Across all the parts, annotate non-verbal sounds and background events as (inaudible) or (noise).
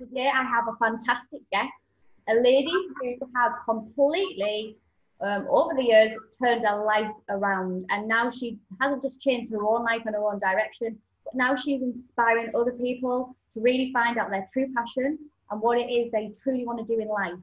today I have a fantastic guest, a lady who has completely, um, over the years, turned her life around. And now she hasn't just changed her own life and her own direction, but now she's inspiring other people to really find out their true passion and what it is they truly want to do in life.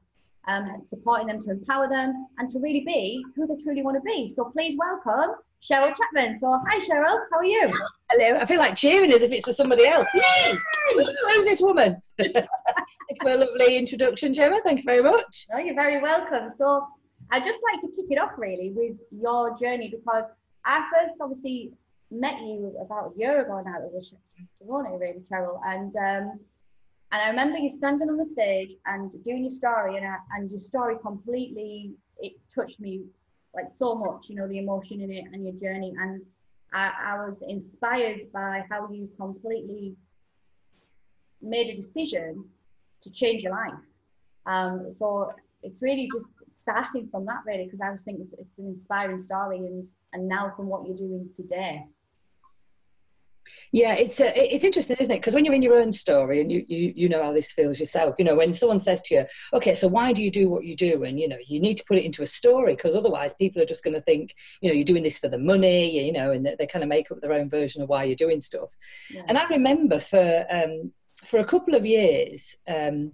Um, supporting them to empower them and to really be who they truly want to be. So please welcome Cheryl Chapman. So hi Cheryl, how are you? Hello. I feel like cheering as if it's for somebody else. Yay! Who's this woman? (laughs) Thank you for a lovely introduction, Gemma. Thank you very much. No, you're very welcome. So I'd just like to kick it off really with your journey because I first obviously met you about a year ago now. It was really, Cheryl, and um, and I remember you standing on the stage and doing your story, and, I, and your story completely it touched me like so much, you know, the emotion in it and your journey. And I, I was inspired by how you completely made a decision to change your life. Um, so it's really just starting from that, really, because I just think it's, it's an inspiring story, and and now from what you're doing today. Yeah, it's uh, it's interesting, isn't it? Because when you're in your own story and you, you you know how this feels yourself, you know, when someone says to you, "Okay, so why do you do what you do?" and you know, you need to put it into a story because otherwise people are just going to think, you know, you're doing this for the money, you know, and they, they kind of make up their own version of why you're doing stuff. Yeah. And I remember for um, for a couple of years. Um,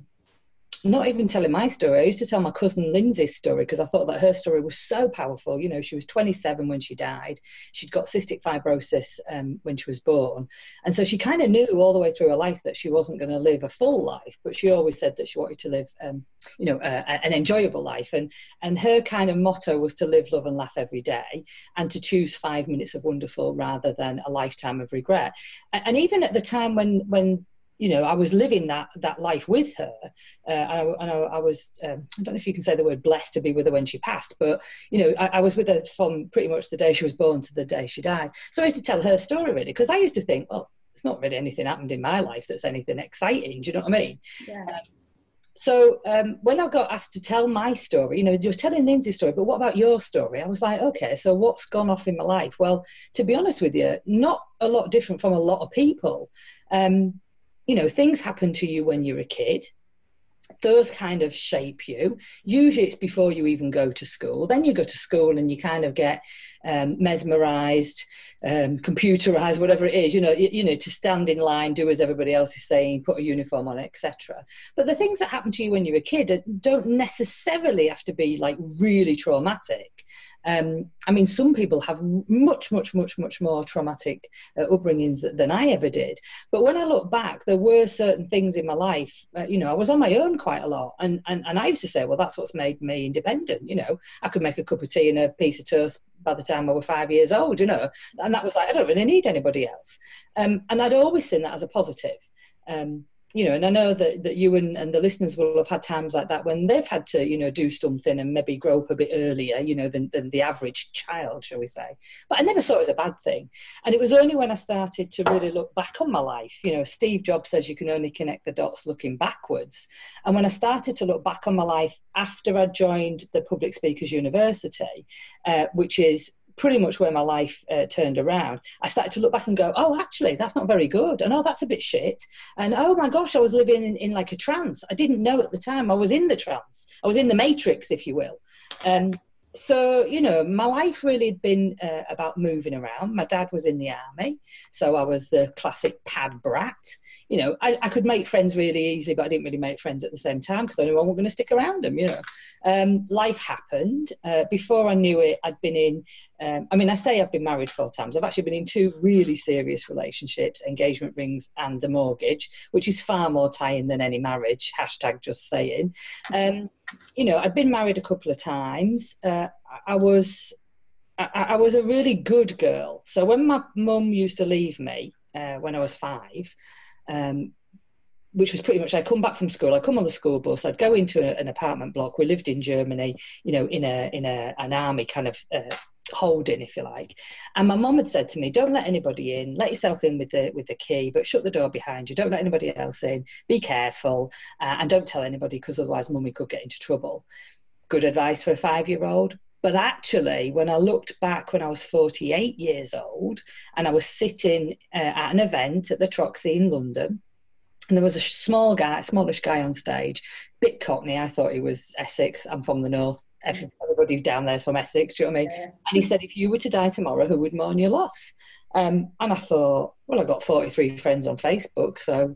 not even telling my story. I used to tell my cousin Lindsay's story because I thought that her story was so powerful. You know, she was 27 when she died. She'd got cystic fibrosis um, when she was born. And so she kind of knew all the way through her life that she wasn't going to live a full life, but she always said that she wanted to live, um, you know, uh, an enjoyable life. And, and her kind of motto was to live, love, and laugh every day and to choose five minutes of wonderful rather than a lifetime of regret. And, and even at the time when, when you know, I was living that that life with her, uh, and, I, and I, I was um, I don't know if you can say the word blessed to be with her when she passed, but you know, I, I, was with her from pretty much the day she was born to the day she died. So I used to tell her story really because I used to think, well, it's not really anything happened in my life that's anything exciting. Do you know what I mean? Yeah. Um, so um, when I got asked to tell my story, you know, you're telling Lindsay's story, but what about your story? I was like, okay, so what's gone off in my life? Well, to be honest with you, not a lot different from a lot of people. Um, you know, things happen to you when you're a kid. Those kind of shape you. Usually it's before you even go to school. Then you go to school and you kind of get um, mesmerized, um, computerized, whatever it is, you know, you, you, know, to stand in line, do as everybody else is saying, put a uniform on, etc. But the things that happen to you when you're a kid don't necessarily have to be like really traumatic. Um, I mean, some people have much, much, much, much more traumatic uh, upbringings than I ever did. But when I look back, there were certain things in my life. Uh, you know, I was on my own quite a lot, and, and and I used to say, well, that's what's made me independent. You know, I could make a cup of tea and a piece of toast by the time I was five years old. You know, and that was like I don't really need anybody else. Um, and I'd always seen that as a positive. Um, you know, and I know that, that you and, and the listeners will have had times like that when they've had to, you know, do something and maybe grow up a bit earlier, you know, than, than the average child, shall we say. But I never saw it as a bad thing. And it was only when I started to really look back on my life, you know, Steve Jobs says you can only connect the dots looking backwards. And when I started to look back on my life after I joined the Public Speakers University, uh, which is pretty much where my life uh, turned around. I started to look back and go, oh, actually, that's not very good. And oh, that's a bit shit. And oh my gosh, I was living in, in like a trance. I didn't know at the time I was in the trance. I was in the matrix, if you will. Um, so you know my life really had been uh, about moving around my dad was in the army so i was the classic pad brat you know I, I could make friends really easily but i didn't really make friends at the same time because i knew i wasn't going to stick around them you know um, life happened uh, before i knew it i'd been in um, i mean i say i've been married four times i've actually been in two really serious relationships engagement rings and a mortgage which is far more tying than any marriage hashtag just saying um, you know, I've been married a couple of times. Uh, I was I, I, was a really good girl. So when my mum used to leave me uh, when I was five, um, which was pretty much I'd come back from school, I'd come on the school bus, I'd go into a, an apartment block. We lived in Germany, you know, in a in a an army kind of uh, holding, if you like. And my mum had said to me, "Don't let anybody in. Let yourself in with the with the key, but shut the door behind you. Don't let anybody else in. Be careful, uh, and don't tell anybody because otherwise, mummy could get into trouble." Good advice for a five year old. But actually, when I looked back when I was 48 years old and I was sitting uh, at an event at the Troxy in London, and there was a small guy, smallish guy on stage, bit cockney. I thought he was Essex. I'm from the north. Everybody down there's from Essex. Do you know what I mean? Yeah. And he said, if you were to die tomorrow, who would mourn your loss? Um, and I thought, well, I've got 43 friends on Facebook, so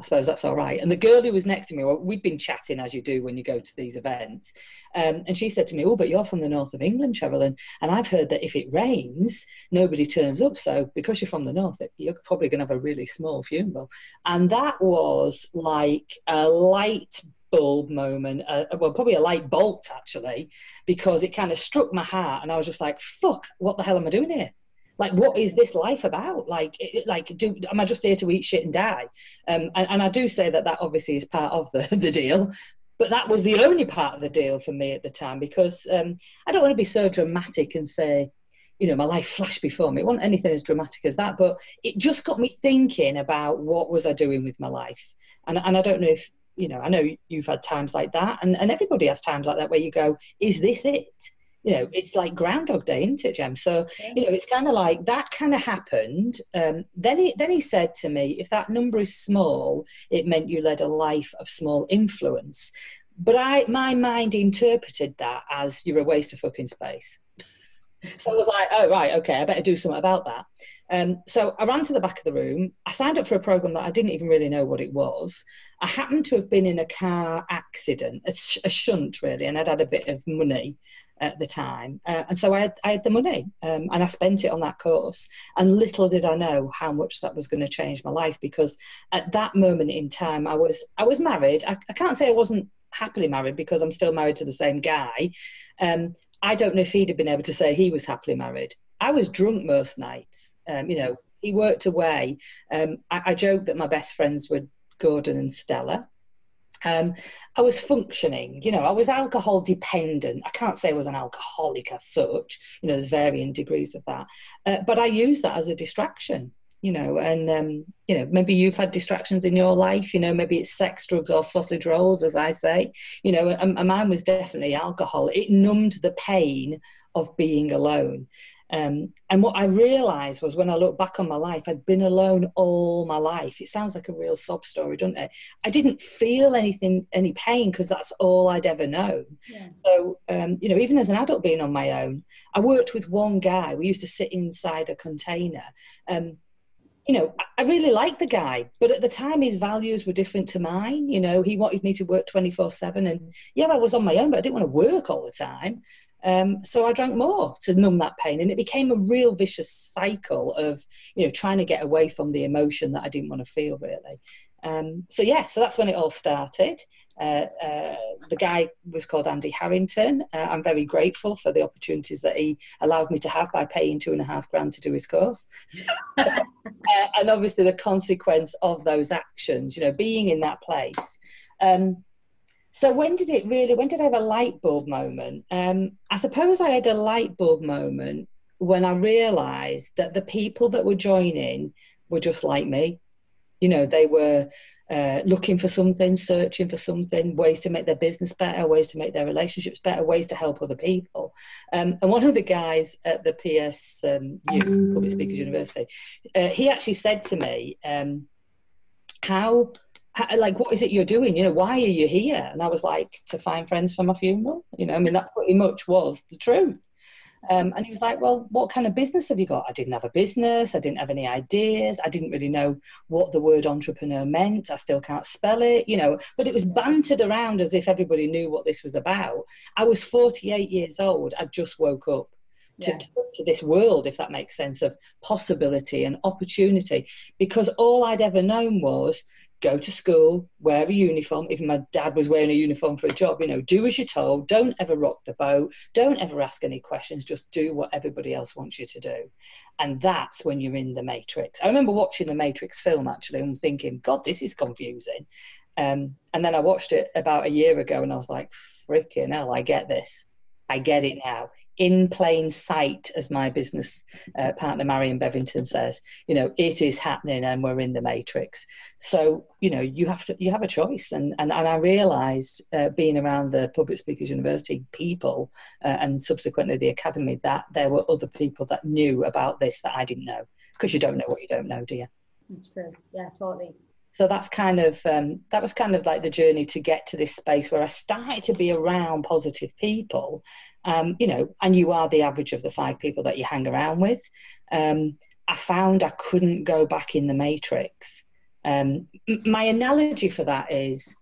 I suppose that's all right. And the girl who was next to me, well, we'd been chatting as you do when you go to these events. Um, and she said to me, Oh, but you're from the north of England, Cheryl. And, I've heard that if it rains, nobody turns up. So because you're from the north, you're probably going to have a really small funeral. And that was like a light bulb moment, uh, well, probably a light bolt actually, because it kind of struck my heart. And I was just like, Fuck, what the hell am I doing here? Like what is this life about? Like like do am i just here to eat shit and die? Um, and, and, i do say that that obviously is part of the, (laughs) the deal but that was the only part of the deal for me at the time because um, i don't want to be so dramatic and say you know my life flashed before me. It wasn't anything as dramatic as that but it just got me thinking about what was i doing with my life? And, and i don't know if you know i know you've had times like that and, and everybody has times like that where you go is this it you know, it's like Groundhog Day, isn't it, Jem? So, you know, it's kind of like that kind of happened. Um, then he then he said to me, if that number is small, it meant you led a life of small influence. But I, my mind interpreted that as you're a waste of fucking space. So I was like, oh, right, okay, I better do something about that. Um, so I ran to the back of the room. I signed up for a program that I didn't even really know what it was. I happened to have been in a car accident, a, sh- a shunt really, and I'd had a bit of money at the time. Uh, and so I had, I had the money um, and I spent it on that course. And little did I know how much that was going to change my life because at that moment in time, I was, I was married. I, I can't say I wasn't happily married because I'm still married to the same guy. Um, I don't know if he'd have been able to say he was happily married. I was drunk most nights. Um, you know, he worked away. Um, I, I joked that my best friends were Gordon and Stella. Um, I was functioning, you know, I was alcohol dependent. I can't say I was an alcoholic as such, you know, there's varying degrees of that. Uh, but I used that as a distraction you know, and um, you know, maybe you've had distractions in your life, you know, maybe it's sex, drugs, or sausage rolls, as I say, you know, and, and mine was definitely alcohol. It numbed the pain of being alone. Um, and what I realized was when I look back on my life, I'd been alone all my life. It sounds like a real sob story, doesn't it? I didn't feel anything, any pain, because that's all I'd ever known. Yeah. So, um, you know, even as an adult being on my own, I worked with one guy. We used to sit inside a container. Um, you know, I really liked the guy, but at the time his values were different to mine. You know, he wanted me to work 24 7. And yeah, I was on my own, but I didn't want to work all the time. Um, so I drank more to numb that pain. And it became a real vicious cycle of, you know, trying to get away from the emotion that I didn't want to feel really. Um, so yeah, so that's when it all started. Uh, uh, the guy was called Andy Harrington. Uh, I'm very grateful for the opportunities that he allowed me to have by paying two and a half grand to do his course, (laughs) uh, and obviously the consequence of those actions. You know, being in that place. Um, so when did it really? When did I have a light bulb moment? Um, I suppose I had a light bulb moment when I realised that the people that were joining were just like me you know, they were uh, looking for something, searching for something, ways to make their business better, ways to make their relationships better, ways to help other people. Um, and one of the guys at the PSU, um, Public Speakers University, uh, he actually said to me, um, how, how, like, what is it you're doing? You know, why are you here? And I was like, to find friends for my funeral. You know, I mean, that pretty much was the truth. Um, and he was like, Well, what kind of business have you got? I didn't have a business. I didn't have any ideas. I didn't really know what the word entrepreneur meant. I still can't spell it, you know, but it was bantered around as if everybody knew what this was about. I was 48 years old. I just woke up. To, yeah. to, to, this world, if that makes sense, of possibility and opportunity. Because all I'd ever known was go to school, wear a uniform. Even my dad was wearing a uniform for a job, you know, do as you're told, don't ever rock the boat, don't ever ask any questions, just do what everybody else wants you to do. And that's when you're in the Matrix. I remember watching the Matrix film actually and thinking, God, this is confusing. Um, and then I watched it about a year ago and I was like, freaking hell, I get this. I get it now in plain sight, as my business uh, partner Marion Bevington says. You know, it is happening, and we're in the matrix. So you know, you have to you have a choice, and and, and I realised uh, being around the Public Speakers University people uh, and subsequently the academy that there were other people that knew about this that I didn't know because you don't know what you don't know, do you? It's true. Yeah, totally. So that's kind of um, that was kind of like the journey to get to this space where I started to be around positive people, um, you know, and you are the average of the five people that you hang around with. Um, I found I couldn't go back in the matrix. Um, my analogy for that is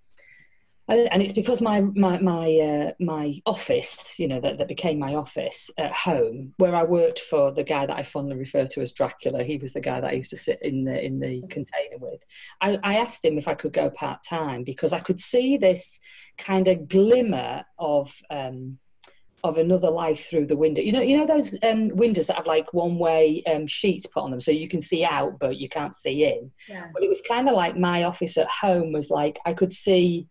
and it's because my my my uh, my office, you know, that, that became my office at home, where I worked for the guy that I fondly refer to as Dracula. He was the guy that I used to sit in the in the container with. I, I asked him if I could go part time because I could see this kind of glimmer of. Um, of another life through the window. You know, you know those um, windows that have like one-way um, sheets put on them, so you can see out but you can't see in. Yeah. Well, it was kind of like my office at home was like I could see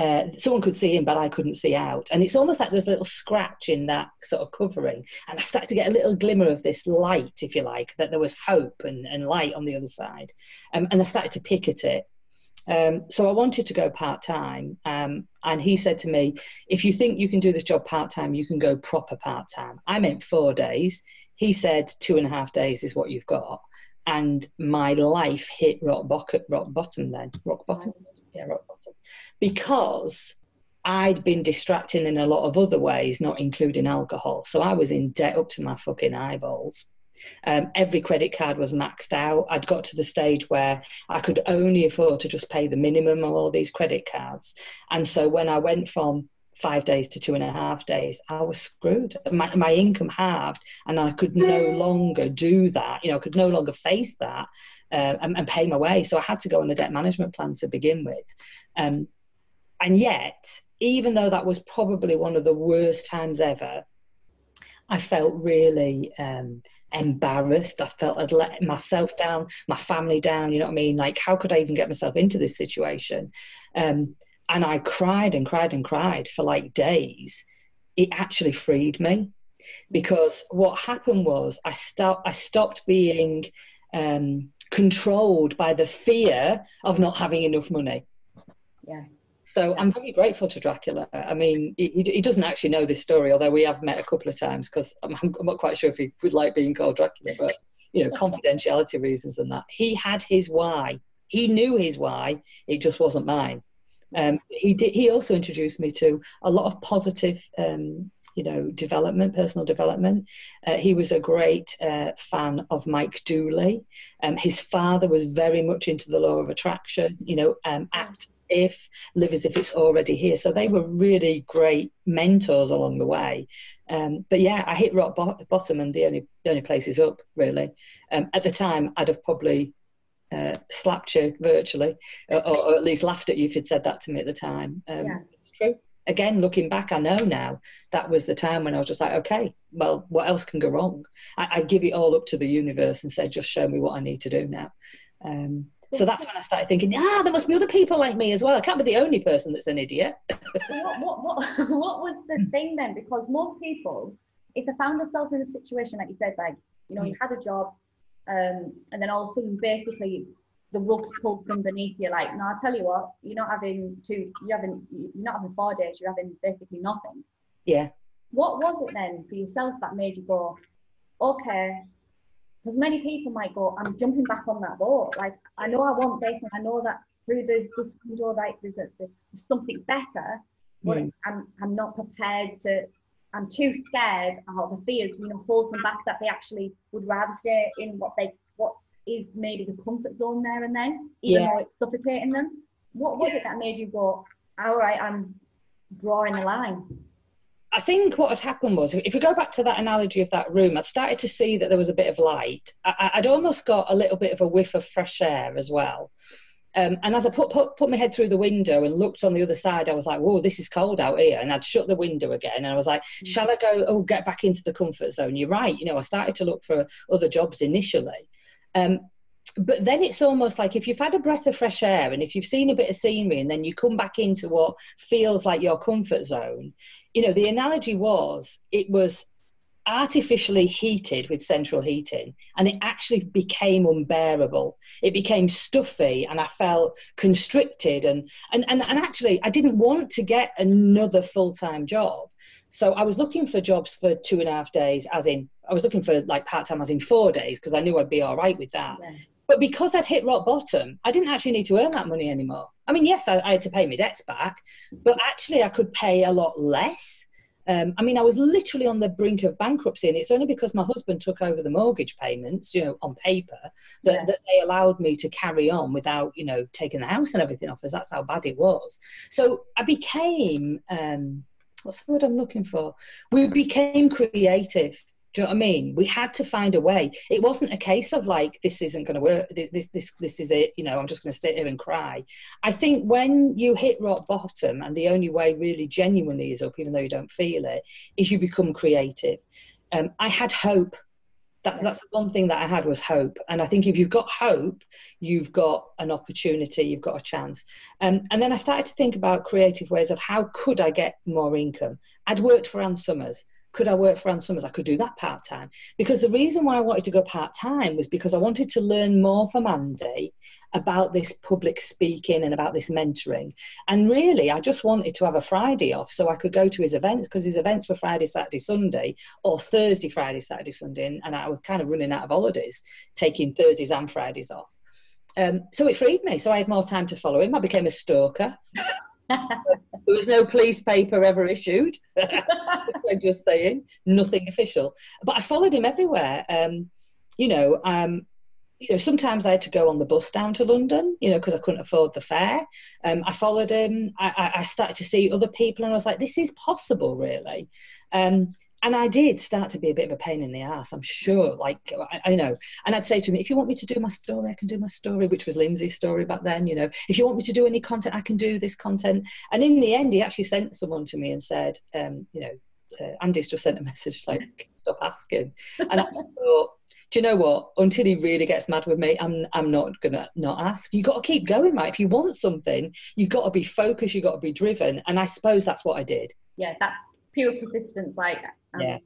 uh, someone could see in, but I couldn't see out. And it's almost like there's a little scratch in that sort of covering. And I started to get a little glimmer of this light, if you like, that there was hope and, and light on the other side. Um, and I started to pick at it. Um, so I wanted to go part time. Um, and he said to me, if you think you can do this job part time, you can go proper part time. I meant four days. He said two and a half days is what you've got. And my life hit rock, rock bottom then, rock bottom yeah, rock bottom. Because I'd been distracting in a lot of other ways, not including alcohol. So I was in debt up to my fucking eyeballs. Um, every credit card was maxed out. I'd got to the stage where I could only afford to just pay the minimum of all these credit cards. And so when I went from five days to two and a half days, I was screwed. My, my income halved, and I could no longer do that. You know, I could no longer face that uh, and, and, pay my way. So I had to go on the debt management plan to begin with. Um, and yet, even though that was probably one of the worst times ever, I felt really um, embarrassed. I felt I'd let myself down, my family down. You know what I mean? Like, how could I even get myself into this situation? Um, and I cried and cried and cried for like days. It actually freed me because what happened was I stopped. I stopped being um, controlled by the fear of not having enough money. Yeah. So I'm very grateful to Dracula. I mean, he, he, doesn't actually know this story, although we have met a couple of times because I'm, I'm, not quite sure if he would like being called Dracula, but you know, confidentiality reasons and that. He had his why. He knew his why. It just wasn't mine. Um, he did. He also introduced me to a lot of positive, um, you know, development, personal development. Uh, he was a great uh, fan of Mike Dooley. Um, his father was very much into the law of attraction. You know, um, act if, live as if it's already here. So they were really great mentors along the way. Um, but yeah, I hit rock bottom, and the only the only place is up. Really, um, at the time, I'd have probably uh, slapped you virtually, or, or, at least laughed at you if you'd said that to me at the time. Um, yeah. True. Again, looking back, I know now that was the time when I was just like, okay, well, what else can go wrong? I, I give it all up to the universe and said, just show me what I need to do now. Um, so that's when I started thinking, ah, there must be other people like me as well. I can't be the only person that's an idiot. what, what, what, (laughs) what was the thing then? Because most people, if they found themselves in a situation like you said, like, you know, you had a job, um, and then all of a sudden, basically, the rug's pulled from beneath you. Like, no, I tell you what, you're not having two, you're having, you're not having four days. You're having basically nothing. Yeah. What was it then for yourself that made you go, okay? Because many people might go, I'm jumping back on that boat. Like, I know I want this, and I know that through the this window, like there's, a, there's something better, but mm. I'm I'm not prepared to I'm too scared of the fears, you know, hold them back that they actually would rather stay in what they what is maybe the comfort zone there and then, even yeah. though it's suffocating them. What was it that made you go, all right, I'm drawing the line? I think what had happened was, if we go back to that analogy of that room, I'd started to see that there was a bit of light. I, would almost got a little bit of a whiff of fresh air as well. Um, and as I put, put, put my head through the window and looked on the other side, I was like, "Whoa, this is cold out here." And I'd shut the window again, and I was like, mm. "Shall I go? Oh, get back into the comfort zone." You're right. You know, I started to look for other jobs initially, um, but then it's almost like if you've had a breath of fresh air and if you've seen a bit of scenery, and then you come back into what feels like your comfort zone. You know, the analogy was it was artificially heated with central heating and it actually became unbearable it became stuffy and i felt constricted and and and, and actually i didn't want to get another full-time job so i was looking for jobs for two and a half days as in i was looking for like part-time as in four days because i knew i'd be all right with that yeah. But because I'd hit rock bottom, I didn't actually need to earn that money anymore. I mean, yes, I, I had to pay my debts back, but actually I could pay a lot less. Um, I mean, I was literally on the brink of bankruptcy, and it's only because my husband took over the mortgage payments, you know, on paper, that, yeah. that they allowed me to carry on without, you know, taking the house and everything off us. That's how bad it was. So I became, um, what's the word I'm looking for? We became creative. Do you know what I mean? We had to find a way. It wasn't a case of like this isn't going to work. This this this is it. You know, I'm just going to sit here and cry. I think when you hit rock bottom, and the only way really genuinely is up, even though you don't feel it, is you become creative. Um, I had hope. That, that's the one thing that I had was hope. And I think if you've got hope, you've got an opportunity, you've got a chance. Um, and then I started to think about creative ways of how could I get more income. I'd worked for Ann Summers could I work for Ann Summers? I could do that part time. Because the reason why I wanted to go part time was because I wanted to learn more from Andy about this public speaking and about this mentoring. And really, I just wanted to have a Friday off so I could go to his events because his events were Friday, Saturday, Sunday, or Thursday, Friday, Saturday, Sunday. And I was kind of running out of holidays, taking Thursdays and Fridays off. Um, so it freed me. So I had more time to follow him. I became a stalker. (laughs) (laughs) there was no police paper ever issued. (laughs) (laughs) I'm just saying, nothing official. But I followed him everywhere. Um, you know, um, you know, sometimes I had to go on the bus down to London, you know, because I couldn't afford the fare. Um, I followed him. I, I, started to see other people, and I was like, "This is possible, really." Um, and I did start to be a bit of a pain in the ass, I'm sure. Like, I, I, know. And I'd say to him, if you want me to do my story, I can do my story, which was Lindsay's story back then, you know. If you want me to do any content, I can do this content. And in the end, he actually sent someone to me and said, um, you know, uh, Andy's just sent a (laughs) message like, stop asking. And I thought, do you know what? Until he really gets mad with me, I'm I'm not gonna not ask. You got to keep going, right? If you want something, you got to be focused. You got to be driven. And I suppose that's what I did. Yeah, that pure persistence. Like um, yeah.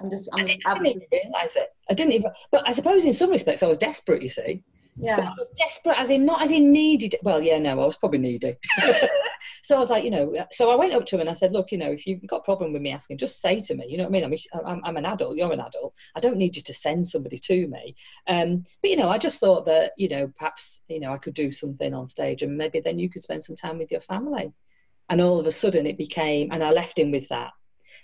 I'm just. I'm, I didn't, I didn't even realise it. I didn't even. But I suppose in some respects I was desperate. You see. Yeah. But I was desperate, as in not as in needed. Well, yeah, no, I was probably needy. (laughs) so I was like, you know, so I went up to him and I said, look, you know, if you've got a problem with me asking, just say to me. You know what I mean? I'm, I'm, I'm an adult. You're an adult. I don't need you to send somebody to me. Um, but you know, I just thought that you know, perhaps you know, I could do something on stage, and maybe then you could spend some time with your family. And all of a sudden, it became, and I left him with that.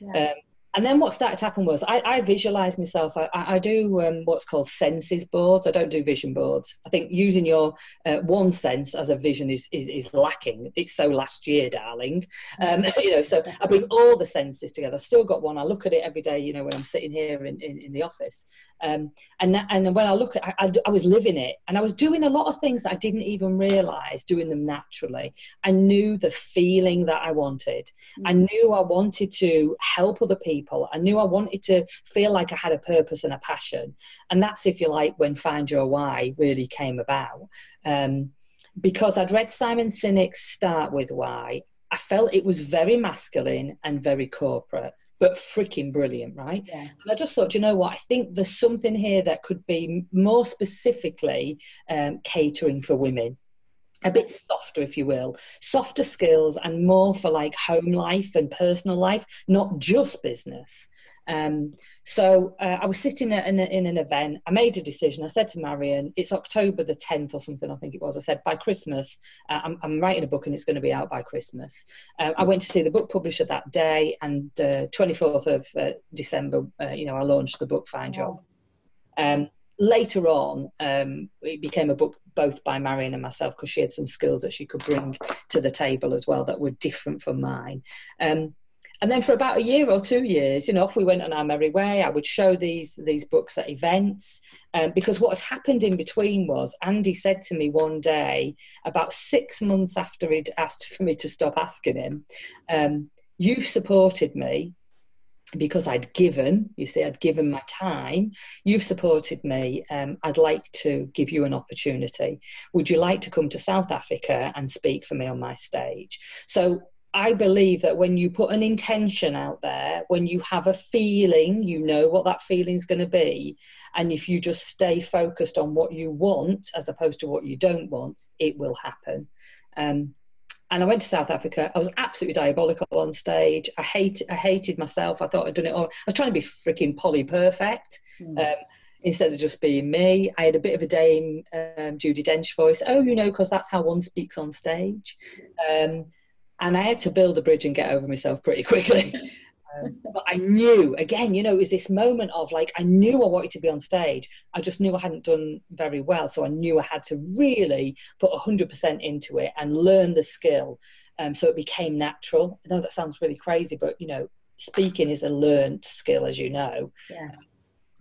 Yeah. Um, and then what started to happen was I, I visualize myself. I, I do um, what's called senses boards. I don't do vision boards. I think using your uh, one sense as a vision is, is, is lacking. It's so last year, darling. Um, (laughs) you know, so I bring all the senses together. I've still got one. I look at it every day. You know, when I'm sitting here in, in, in the office, um, and and when I look at, I, I, was living it, and I was doing a lot of things that I didn't even realize, doing them naturally. I knew the feeling that I wanted. I knew I wanted to help other people. I knew I wanted to feel like I had a purpose and a passion, and that's if you like when Find Your Why really came about. Um, because I'd read Simon Sinek's Start with Why, I felt it was very masculine and very corporate but freaking brilliant, right? Yeah. And I just thought, you know what? I think there's something here that could be more specifically um, catering for women a bit softer, if you will, softer skills and more for like home life and personal life, not just business. Um, so uh, I was sitting in, a, in, an event. I made a decision. I said to Marion, "It's October the 10th or something. I think it was." I said, "By Christmas, uh, I'm, I'm, writing a book and it's going to be out by Christmas." Uh, I went to see the book publisher that day, and 24th uh, of uh, December, uh, you know, I launched the book Find Job. Um, later on, um, it became a book both by Marion and myself because she had some skills that she could bring to the table as well that were different from mine. Um, and then for about a year or two years, you know, off we went on our merry way. I would show these these books at events um, because what had happened in between was Andy said to me one day, about six months after he'd asked (laughs) for me to stop asking him, um, "You've supported me." Because I'd given, you see, I'd given my time. You've supported me. Um, I'd like to give you an opportunity. Would you like to come to South Africa and speak for me on my stage? So I believe that when you put an intention out there, when you have a feeling, you know what that feeling is going to be. And if you just stay focused on what you want as opposed to what you don't want, it will happen. Um, and I went to South Africa. I was absolutely diabolical on stage. I hated, I hated myself. I thought I'd done it all. I was trying to be freaking Polly perfect. Mm. Um, instead of just being me. I had a bit of a Dame um, Judi Dench voice. Oh, you know, because that's how one speaks on stage. Um, and I had to build a bridge and get over myself pretty quickly. (laughs) Um, but I knew, again, you know, it was this moment of like, I knew I wanted to be on stage. I just knew I hadn't done very well. So I knew I had to really put 100% into it and learn the skill. Um, so it became natural. I know that sounds really crazy, but, you know, speaking is a learned skill, as you know. Yeah.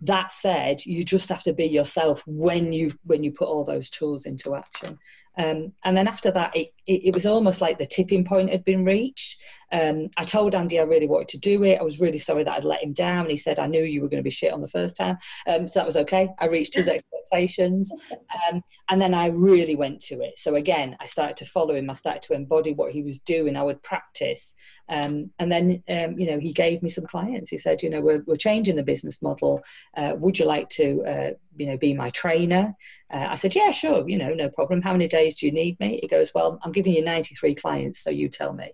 That said, you just have to be yourself when you when you put all those tools into action. Um, and then after that, it, it, it, was almost like the tipping point had been reached. Um, I told Andy I really wanted to do it. I was really sorry that I'd let him down. And he said, I knew you were going to be shit on the first time. Um, so that was okay. I reached his (laughs) expectations. Um, and then I really went to it. So again, I started to follow him. I started to embody what he was doing. I would practice. Um, and then, um, you know, he gave me some clients. He said, you know, we're, we're changing the business model. Uh, would you like to, uh, you know, be my trainer? Uh, I said, yeah, sure, you know, no problem. How many days do you need me? He goes, well, I'm giving you 93 clients, so you tell me.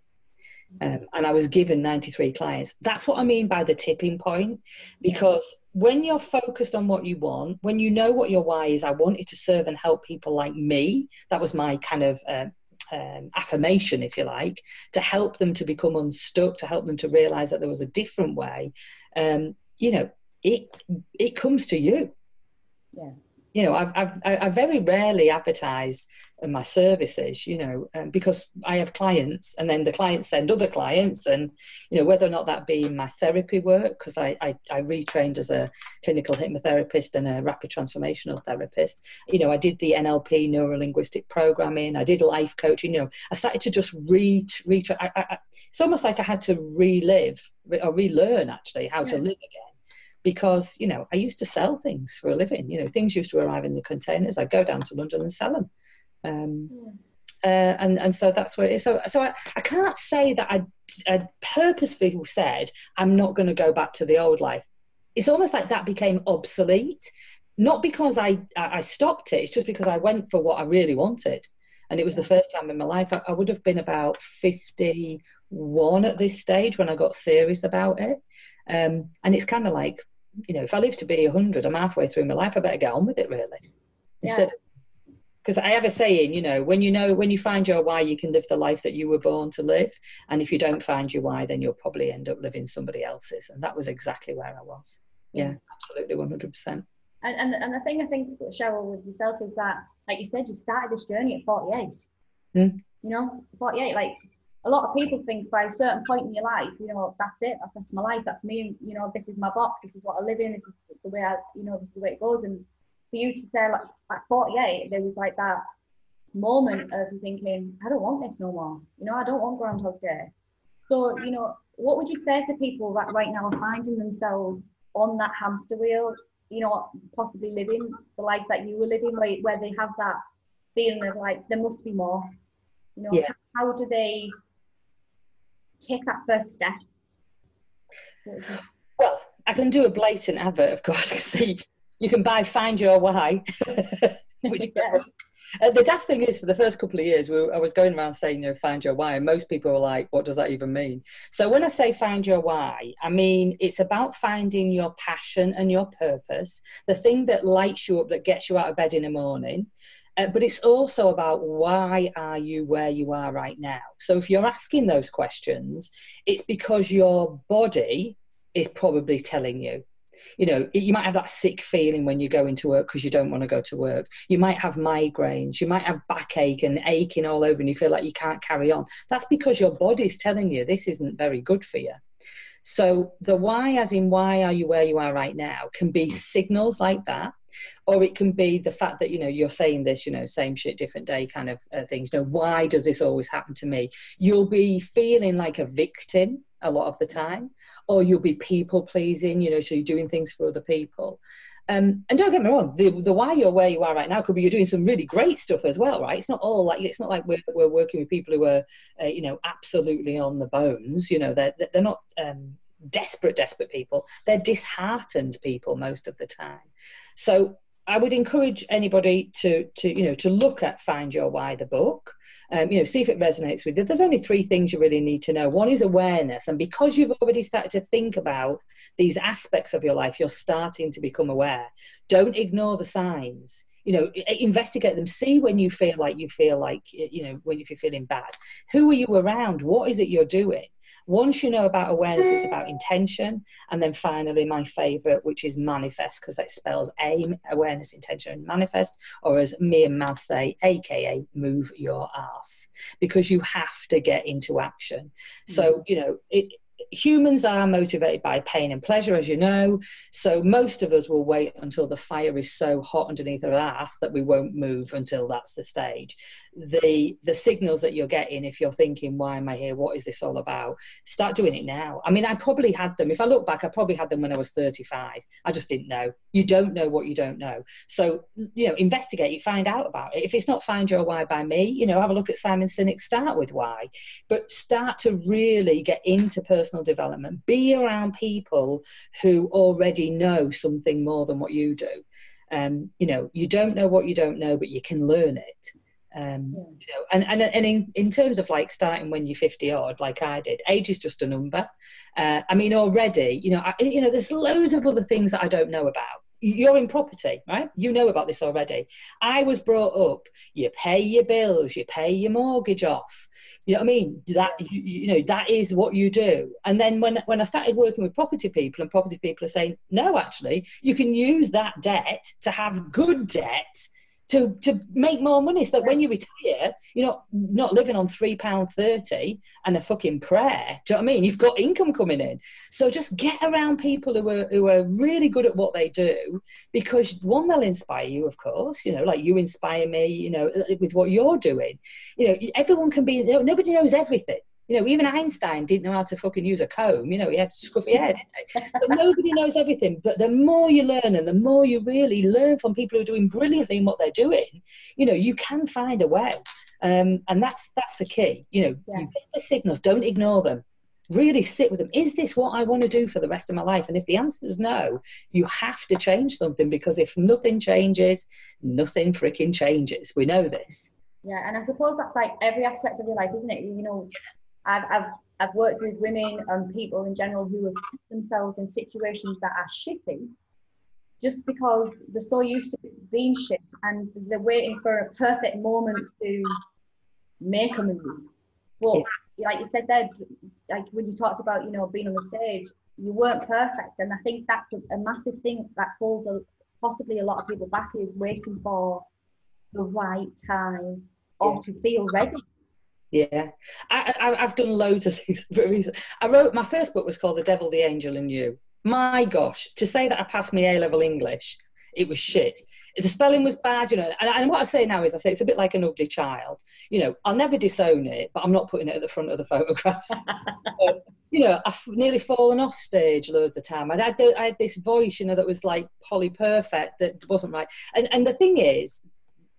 Um, and I was given 93 clients. That's what I mean by the tipping point, because when you're focused on what you want, when you know what your why is, I wanted to serve and help people like me. That was my kind of uh, um, affirmation, if you like, to help them to become unstuck, to help them to realize that there was a different way. Um, you know, it it comes to you. Yeah you know, I've, I've, I very rarely advertise my services, you know, um, because I have clients and then the clients send other clients and, you know, whether or not that be my therapy work, because I, I, I retrained as a clinical hypnotherapist and a rapid transformational therapist. You know, I did the NLP, neuro-linguistic programming, I did life coaching, you know, I started to just read, read, I, I, it's almost like I had to relive or relearn actually how yeah. to live again because you know I used to sell things for a living. You know, things used to arrive in the containers. I'd go down to London and sell them. Um, yeah. uh, and and so that's where it is. So so I, I can't say that I, I purposefully said I'm not going to go back to the old life. It's almost like that became obsolete, not because I I stopped it. It's just because I went for what I really wanted, and it was the first time in my life. I, I would have been about fifty one at this stage when I got serious about it. Um, and it's kind of like, you know, if I live to be 100, I'm halfway through my life, I better get on with it really. Instead, because yeah. I have a saying, you know, when you know, when you find your why, you can live the life that you were born to live. And if you don't find your why, then you'll probably end up living somebody else's. And that was exactly where I was. Yeah, absolutely, 100%. And, and, and the thing I think, Cheryl, with yourself is that, like you said, you started this journey at 48. Mm. You know, 48, like a lot of people think by a certain point in your life, you know, that's it, that's my life, that's me, you know, this is my box, this is what I live in, this is the way I, you know, this is the way it goes. And for you to say, like, at 48, there was like that moment of thinking, I don't want this no more, you know, I don't want Groundhog Day. So, you know, what would you say to people that right now are finding themselves on that hamster wheel, you know, possibly living the life that you were living, where, where they have that feeling of like, there must be more, you know, yeah. how do they take that first step? Well, I can do a blatant advert, of course. (laughs) See, you can buy Find Your Why, (laughs) which (laughs) yeah. Uh, the daft thing is, for the first couple of years, we, I was going around saying, you know, find your why, and most people were like, what does that even mean? So when I say find your why, I mean it's about finding your passion and your purpose, the thing that lights you up, that gets you out of bed in the morning, uh, but it's also about why are you where you are right now. So if you're asking those questions, it's because your body is probably telling you. You know, you might have that sick feeling when you go into work because you don't want to go to work. You might have migraines. You might have backache and aching all over, and you feel like you can't carry on. That's because your body's telling you this isn't very good for you. So the why, as in why are you where you are right now, can be signals like that or it can be the fact that you know you're saying this you know same shit different day kind of uh, things you know why does this always happen to me you'll be feeling like a victim a lot of the time or you'll be people pleasing you know so you're doing things for other people um, and don't get me wrong, the, the why you're where you are right now could be you're doing some really great stuff as well, right? It's not all like it's not like we're, we're working with people who are, uh, you know, absolutely on the bones. You know, they're they're not um, desperate, desperate people. They're disheartened people most of the time. So I would encourage anybody to to you know to look at Find Your Why the book. Um, you know, see if it resonates with you. There's only three things you really need to know. One is awareness, and because you've already started to think about these aspects of your life, you're starting to become aware. Don't ignore the signs you know investigate them see when you feel like you feel like you know when if you're feeling bad. Who are you around? What is it you're doing? Once you know about awareness it's about intention. And then finally my favorite which is manifest because it spells aim awareness intention and manifest or as me and maz say aka move your ass because you have to get into action. So mm. you know it humans are motivated by pain and pleasure, as you know. So most of us will wait until the fire is so hot underneath our ass that we won't move until that's the stage. The the signals that you're getting, if you're thinking, "Why am I here? What is this all about?" Start doing it now. I mean, I probably had them. If I look back, I probably had them when I was 35. I just didn't know. You don't know what you don't know. So you know, investigate. it Find out about it. If it's not find your why by me, you know, have a look at Simon Sinek. Start with why, but start to really get into personal development. Be around people who already know something more than what you do. Um, you know, you don't know what you don't know, but you can learn it. Um, yeah. you know, and and, and in, in terms of like starting when you're 50 odd, like I did, age is just a number. Uh, I mean, already, you know, I, you know, there's loads of other things that I don't know about you're in property, right? You know about this already. I was brought up, you pay your bills, you pay your mortgage off. You know what I mean? That you, you, know that is what you do. And then when when I started working with property people, and property people are saying, no, actually, you can use that debt to have good debt to to make more money. So that when you retire you're not not living on three pound thirty and a fucking prayer. Do you know what I mean? You've got income coming in. So just get around people who are who are really good at what they do because one they'll inspire you of course. You know like you inspire me you know with what you're doing. You know everyone can be you know, nobody knows everything you know, even Einstein didn't know how to fucking use a comb. You know, he had scruffy hair, didn't he? (laughs) But nobody knows everything. But the more you learn and the more you really learn from people who are doing brilliantly in what they're doing, you know, you can find a way. Um, and that's that's the key. You know, yeah. you get the signals, don't ignore them. Really sit with them. Is this what I want to do for the rest of my life? And if the answer is no, you have to change something because if nothing changes, nothing freaking changes. We know this. Yeah, and I suppose that's like every aspect of your life, isn't it? You know, I've, I've, I've worked with women and people in general who have put themselves in situations that are shitty just because they're so used to being shit and they're waiting for a perfect moment to make a move. But yeah. like you said there, like when you talked about, you know, being on the stage, you weren't perfect. And I think that's a, a massive thing that holds a, possibly a lot of people back is waiting for the right time or yeah. to feel ready yeah, I, have done loads of (laughs) things. I wrote my first book was called The Devil, the Angel, and You. My gosh, to say that I passed my A level English, it was shit. The spelling was bad, you know. And, and, what I say now is, I say it's a bit like an ugly child. You know, I'll never disown it, but I'm not putting it at the front of the (laughs) photographs. you know, I've nearly fallen off stage loads of time. I had, I had this voice, you know, that was like Polly Perfect that wasn't right. And and the thing is,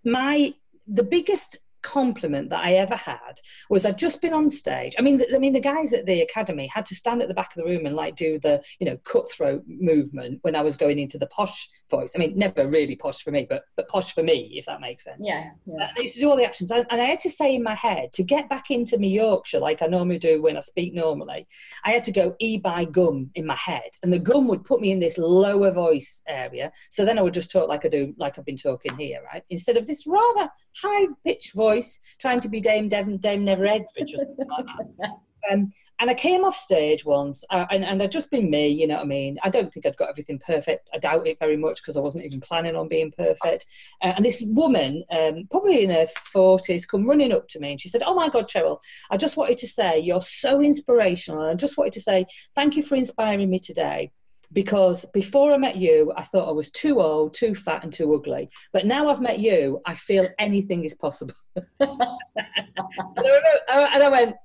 my the biggest compliment that I ever had was I'd just been on stage. I mean, the, I mean, the guys at the academy had to stand at the back of the room and like do the, you know, cutthroat movement when I was going into the posh voice. I mean, never really posh for me, but but posh for me, if that makes sense. Yeah. yeah. They used to do all the actions, and, and I had to say in my head to get back into my Yorkshire like I normally do when I speak normally. I had to go e by gum in my head, and the gum would put me in this lower voice area. So then I would just talk like I do, like I've been talking here, right? Instead of this rather high pitched voice voice, trying to be Dame Dame, Dame Edna Everage or something like that. Um, and I came off stage once, uh, and, and I'd just been me, you know what I mean? I don't think I'd got everything perfect. I doubt it very much because I wasn't even planning on being perfect. Uh, and this woman, um, probably in her 40s, come running up to me and she said, Oh my God, Cheryl, I just wanted to say you're so inspirational. And I just wanted to say thank you for inspiring me today because before I met you, I thought I was too old, too fat, and too ugly. But now I've met you, I feel anything is possible. (laughs) and, I went,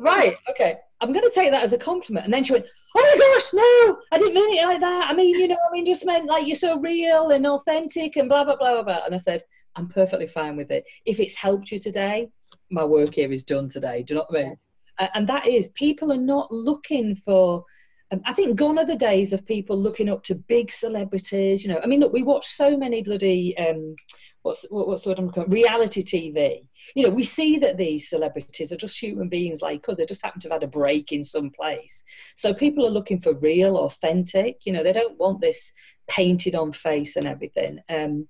right, okay, I'm going to take that as a compliment. And then she went, oh my gosh, no, I didn't mean it like that. I mean, you know, I mean, just meant like you're so real and authentic and blah, blah, blah, blah, blah. And I said, I'm perfectly fine with it. If it's helped you today, my work here is done today. Do you know what I mean? And that is, people are not looking for um, I think gone are the days of people looking up to big celebrities. You know, I mean, look, we watch so many bloody um, what's what, what's the word I'm calling reality TV. You know, we see that these celebrities are just human beings like us. They just happen to have had a break in some place. So people are looking for real, authentic. You know, they don't want this painted on face and everything. Um,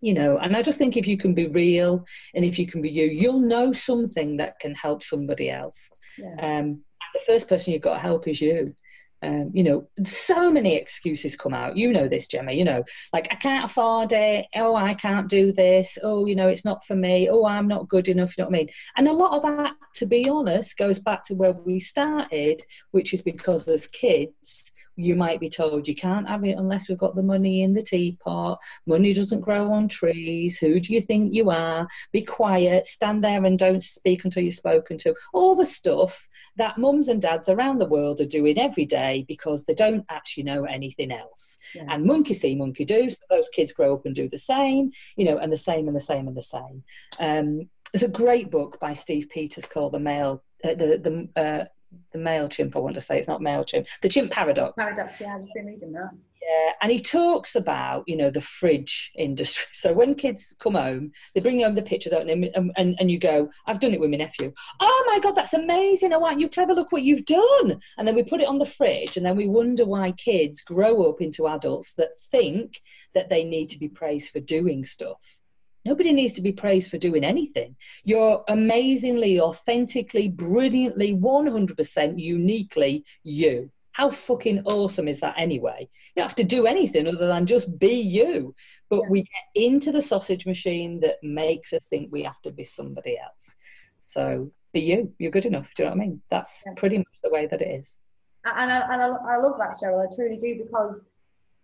you know, and I just think if you can be real and if you can be you, you'll know something that can help somebody else. Yeah. Um, the first person you've got to help is you. Um, you know, so many excuses come out. You know this, Gemma. You know, like I can't afford it. Oh, I can't do this. Oh, you know, it's not for me. Oh, I'm not good enough. You know what I mean? And a lot of that, to be honest, goes back to where we started, which is because as kids, you might be told you can't have it unless we've got the money in the teapot. Money doesn't grow on trees. Who do you think you are? Be quiet, stand there and don't speak until you're spoken to. All the stuff that mums and dads around the world are doing every day because they don't actually know anything else. Yeah. And monkey see, monkey do. So those kids grow up and do the same, you know, and the same and the same and the same. Um, there's a great book by Steve Peters called The Male, uh, the, the uh, the MailChimp, I want to say, it's not MailChimp, the Chimp Paradox. Paradox, yeah, I've been reading that. Yeah, and he talks about, you know, the fridge industry. (laughs) So when kids come home, they bring home the picture that, and, and, and you go, I've done it with my nephew. Oh my God, that's amazing. Oh, wow, you clever, look what you've done. And then we put it on the fridge and then we wonder why kids grow up into adults that think that they need to be praised for doing stuff. Nobody needs to be praised for doing anything. You're amazingly, authentically, brilliantly, 100% uniquely you. How fucking awesome is that anyway? You don't have to do anything other than just be you. But we get into the sausage machine that makes us think we have to be somebody else. So be you. You're good enough. Do you know what I mean? That's pretty much the way that it is. And I, and I, I love that, Cheryl. I truly do because,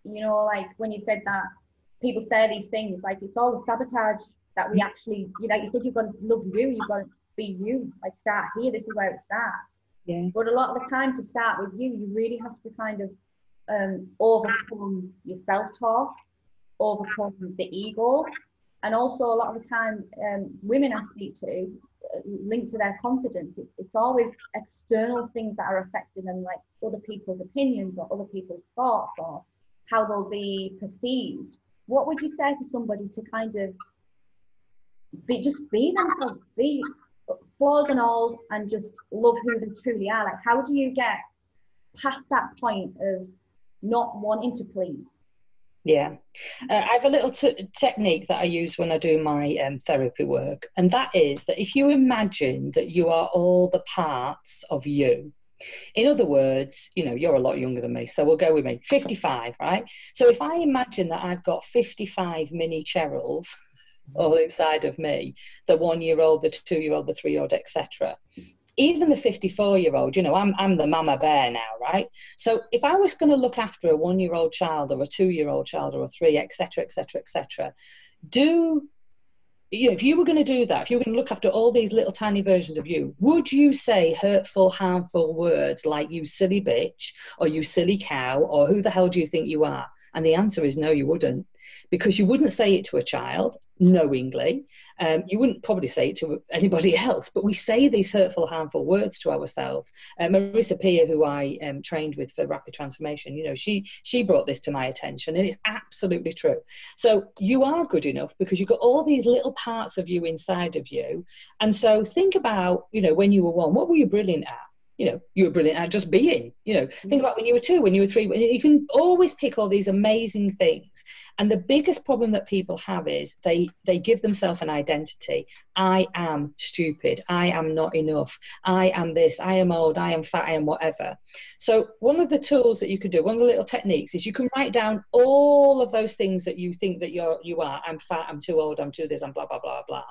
you know, like when you said that people say these things like it's all the sabotage that we actually, you know, you said you've got to love you, you've got to be you, like start here, this is where it starts. Yeah. But a lot of the time to start with you, you really have to kind of um, overcome your self-talk, overcome the ego, and also a lot of the time, um, women I speak to, uh, linked to their confidence, it, it's always external things that are affecting them, like other people's opinions or other people's thoughts or how they'll be perceived what would you say to somebody to kind of be just be themselves, be flaws and all, and just love who they truly are? Like, how do you get past that point of not wanting to please? Yeah, uh, I have a little t- technique that I use when I do my um, therapy work, and that is that if you imagine that you are all the parts of you, in other words, you know, you're a lot younger than me, so we'll go with me. 55, right? So if I imagine that I've got 55 mini Cheryls (laughs) all inside of me, the one year old, the two year old, the three year old, etc. Even the 54 year old, you know, I'm, I'm the mama bear now, right? So if I was going to look after a one year old child or a two year old child or a three, etc., etc., etc., do you know, if you were going to do that, if you were going to look after all these little tiny versions of you, would you say hurtful, harmful words like you silly bitch or you silly cow or who the hell do you think you are? And the answer is no, you wouldn't because you wouldn't say it to a child knowingly. Um, you wouldn't probably say it to anybody else, but we say these hurtful, harmful words to ourselves. Uh, Marissa Peer, who I um, trained with for Rapid Transformation, you know, she she brought this to my attention, and it's absolutely true. So you are good enough because you've got all these little parts of you inside of you, and so think about, you know, when you were one, what were you brilliant at? You know, you were brilliant at just being. You know, think mm. about when you were two, when you were three. You can always pick all these amazing things. And the biggest problem that people have is they they give themselves an identity. I am stupid. I am not enough. I am this. I am old. I am fat. I am whatever. So one of the tools that you could do, one of the little techniques, is you can write down all of those things that you think that you're you are. I'm fat. I'm too old. I'm too this. I'm blah blah blah blah.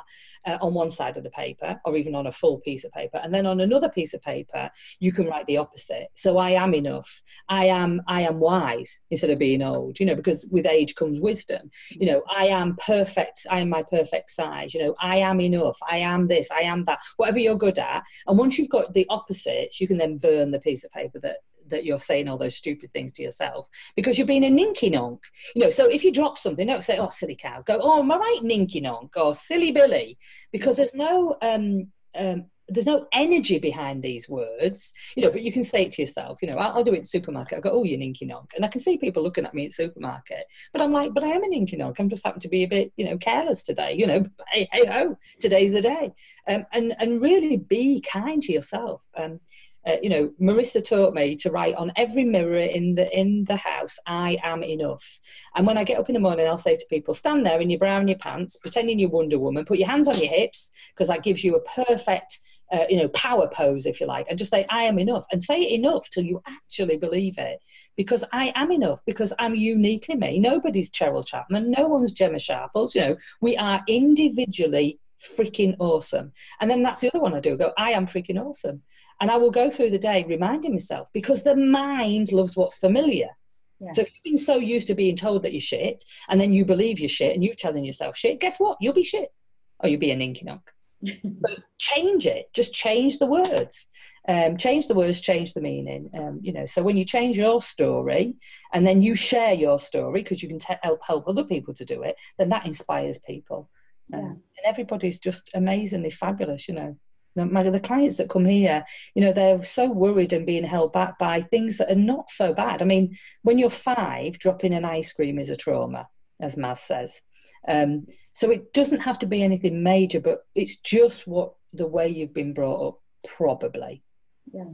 Uh, on one side of the paper, or even on a full piece of paper, and then on another piece of paper, you can write the opposite. So I am enough. I am I am wise instead of being old. You know, because with age comes wisdom. You know, I am perfect. I am my perfect size. You know, I am enough. I am this. I am that. Whatever you're good at. And once you've got the opposites, you can then burn the piece of paper that that you're saying all those stupid things to yourself because you're being a ninky nonk. You know, so if you drop something, don't say, oh, silly cow. Go, oh, am I right, ninky nonk? Or silly Billy. Because there's no um, um, there's no energy behind these words, you know, but you can say it to yourself, you know, I'll, I'll do it in supermarket. I go, oh, you ninky nonk. And I can see people looking at me in supermarket, but I'm like, but I am a ninky nonk. I'm just happen to be a bit, you know, careless today, you know, (laughs) hey, hey, ho, today's the day. Um, and, and really be kind to yourself. Um, uh, you know, Marissa taught me to write on every mirror in the in the house, "I am enough." And when I get up in the morning, I'll say to people, "Stand there in your bra and your pants, pretending you're Wonder Woman. Put your hands on your hips because that gives you a perfect." Uh, you know, power pose, if you like, and just say, I am enough, and say it enough till you actually believe it. Because I am enough, because I'm uniquely me. Nobody's Cheryl Chapman, no one's Gemma Sharples. You know, we are individually freaking awesome. And then that's the other one I do go, I am freaking awesome. And I will go through the day reminding myself because the mind loves what's familiar. Yeah. So if you've been so used to being told that you're shit and then you believe you're shit and you're telling yourself shit, guess what? You'll be shit. Or you'll be an inky knock. But change it. Just change the words. Um, change the words, change the meaning. Um, you know, so when you change your story and then you share your story because you can te- help help other people to do it, then that inspires people. Um, yeah. and everybody's just amazingly fabulous. You know, the, my, the clients that come here, you know, they're so worried and being held back by things that are not so bad. I mean, when you're five, dropping an ice cream is a trauma, as Maz says. Um, so it doesn't have to be anything major, but it's just what the way you've been brought up, probably. Yeah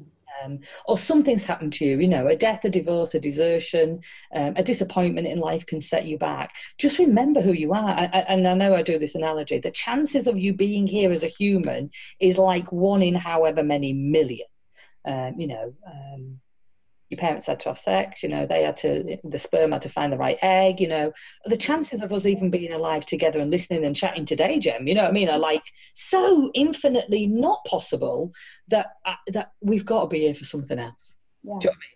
um, or something's happened to you, you know, a death, a divorce, a desertion, um, a disappointment in life can set you back. Just remember who you are. I, I, and I know I do this analogy. The chances of you being here as a human is like one in however many million. Um, you know, um, your parents had to have sex, you know, they had to, the sperm had to find the right egg, you know. The chances of us even being alive together and listening and chatting today, Jem, you know what I mean, are like so infinitely not possible that uh, that we've got to be here for something else. Yeah. You know what I mean?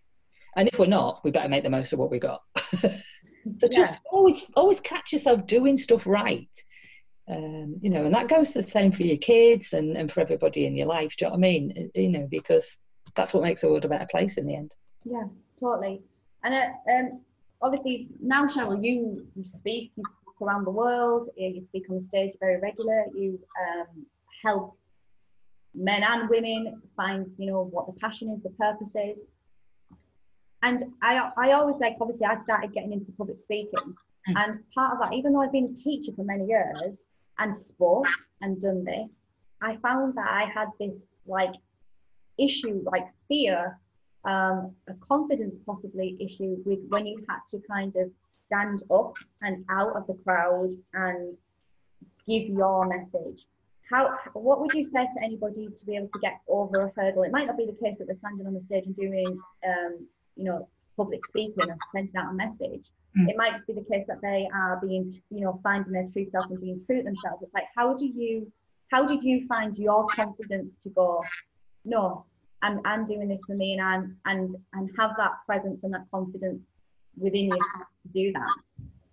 And if we're not, we better make the most of what we got. (laughs) so just always, always catch yourself doing stuff right. Um, you know, and that goes the same for your kids and, and for everybody in your life. Do you know what I mean? You know, because that's what makes the world a better place in the end. Yeah, totally. And uh, um, obviously now, Cheryl, you, you speak, you speak around the world, you speak on the stage very regular, you um, help men and women find, you know, what the passion is, the purpose is. And I, I always like, obviously, I started getting into public speaking. Mm. And part of that, even though I've been a teacher for many years and spoke and done this, I found that I had this like issue, like fear um, a confidence possibly issue with when you had to kind of stand up and out of the crowd and give your message. How, what would you say to anybody to be able to get over a hurdle? It might not be the case that they're standing on the stage and doing, um, you know, public speaking and sending out a message. Mm. It might just be the case that they are being, you know, finding their true self and being true to themselves. It's like, how do you, how did you find your confidence to go, no, I'm, I'm doing this for me and I'm, and and have that presence and that confidence within yourself to do that.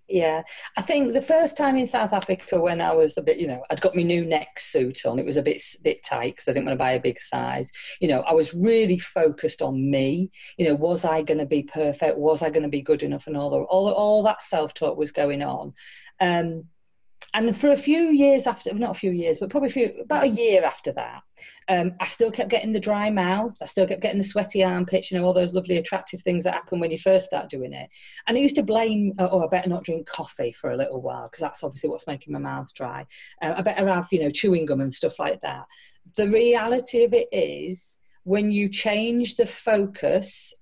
Yeah. I think the first time in south africa when i was a bit you know i'd got my new neck suit on. It was a bit bit tight because i didn't want to buy a big size. You know i was really focused on me. You know was i going to be perfect? Was i going to be good enough? And all the, all, all that self-talk was going on. Um, and for a few years after, not a few years, but probably a few, about a year after that, um, I still kept getting the dry mouth. I still kept getting the sweaty armpits, you know, all those lovely attractive things that happen when you first start doing it. And I used to blame, oh, I better not drink coffee for a little while because that's obviously what's making my mouth dry. Uh, I better have, you know, chewing gum and stuff like that. The reality of it is when you change the focus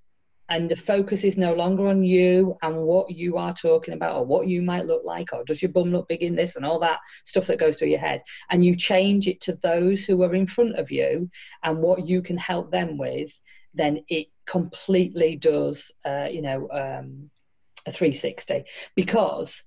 and the focus is no longer on you and what you are talking about or what you might look like or does your bum look big in this and all that stuff that goes through your head. And you change it to those who are in front of you and what you can help them with then it completely does uh, you know um, a 360 because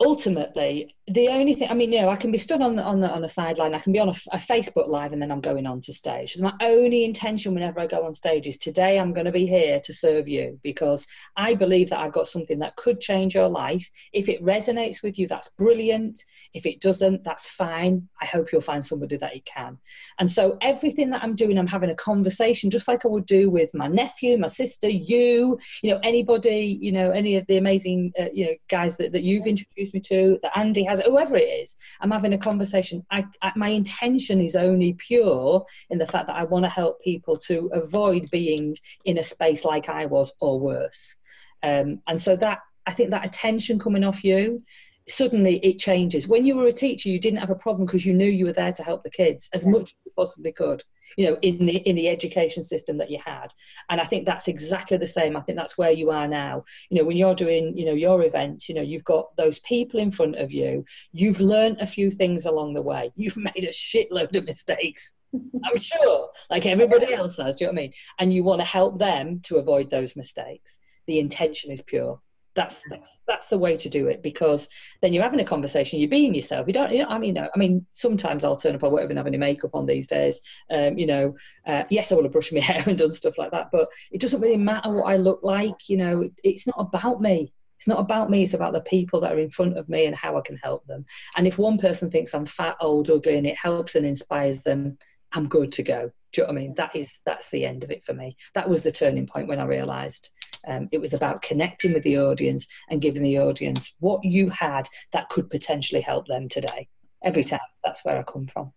ultimately the only thing i mean you know i can be stood on the, on the, on a sideline i can be on a, a, facebook live and then i'm going on to stage. My only intention whenever i go on stage is today i'm going to be here to serve you because i believe that i've got something that could change your life. If it resonates with you that's brilliant. If it doesn't that's fine. I hope you'll find somebody that it can. And so everything that i'm doing i'm having a conversation just like i would do with my nephew my sister you you know anybody you know any of the amazing uh, you know guys that, that you've introduced me to that andy has whoever it is, I'm having a conversation. I, I, my intention is only pure in the fact that I want to help people to avoid being in a space like I was or worse. Um, and so that I think that attention coming off you suddenly it changes. When you were a teacher, you didn't have a problem because you knew you were there to help the kids as much as you possibly could. You know, in the in the education system that you had, and I think that's exactly the same. I think that's where you are now. You know, when you're doing you know your events, you know, you've got those people in front of you. You've learned a few things along the way. (laughs) You've made a shitload of mistakes. (laughs) I'm sure, like everybody else has. Do you know what I mean? And you want to help them to avoid those mistakes. The intention is pure that's, that's that's the way to do it because then you're having a conversation you're being yourself. You don't you know i mean no, i mean sometimes i'll turn up i won't even have any makeup on these days um, you know uh, yes i will have brushed my (laughs) hair and done stuff like that but it doesn't really matter what i look like you know it's not about me. It's not about me it's about the people that are in front of me and how i can help them. And if one person thinks i'm fat old ugly and it helps and inspires them i'm good to go. Do you know what i mean? That is that's the end of it for me. That was the turning point when i realized um, it was about connecting with the audience and giving the audience what you had that could potentially help them today. Every time, that's where I come from.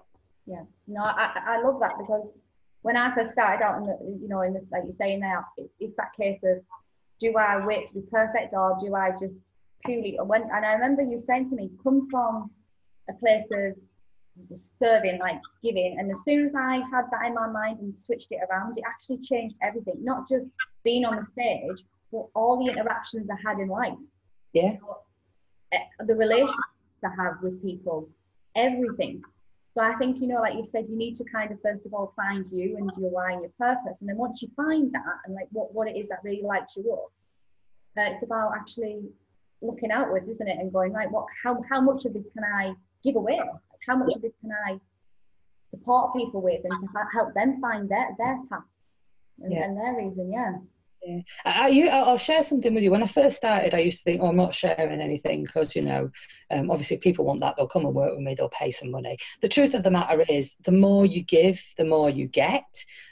Yeah, no, I, I love that because when I first started out in the, you know, in this, like you're saying now, it, it's that case of do I wait to be perfect or do I just purely, when, and I remember you saying to me, come from a place of serving, like giving. And as soon as I had that in my mind and switched it around, it actually changed everything. Not just being on the stage, but all the interactions I had in life. Yeah. Eh, the relationships I have with people, everything. So I think, you know, like you said, you need to kind of first of all find you and your why and your purpose. And then once you find that and like what, what it is that really lights you up, uh, it's about actually looking outwards, isn't it? And going, right, what how how much of this can I give away? How much of this can I support people with and to help them find their their path and, yeah. and their reason? Yeah. Yeah. I, will share something with you. When I first started, I used to think, oh, I'm not sharing anything because, you know, um, obviously people want that. They'll come and work with me, they'll pay some money. The truth of the matter is, the more you give, the more you get.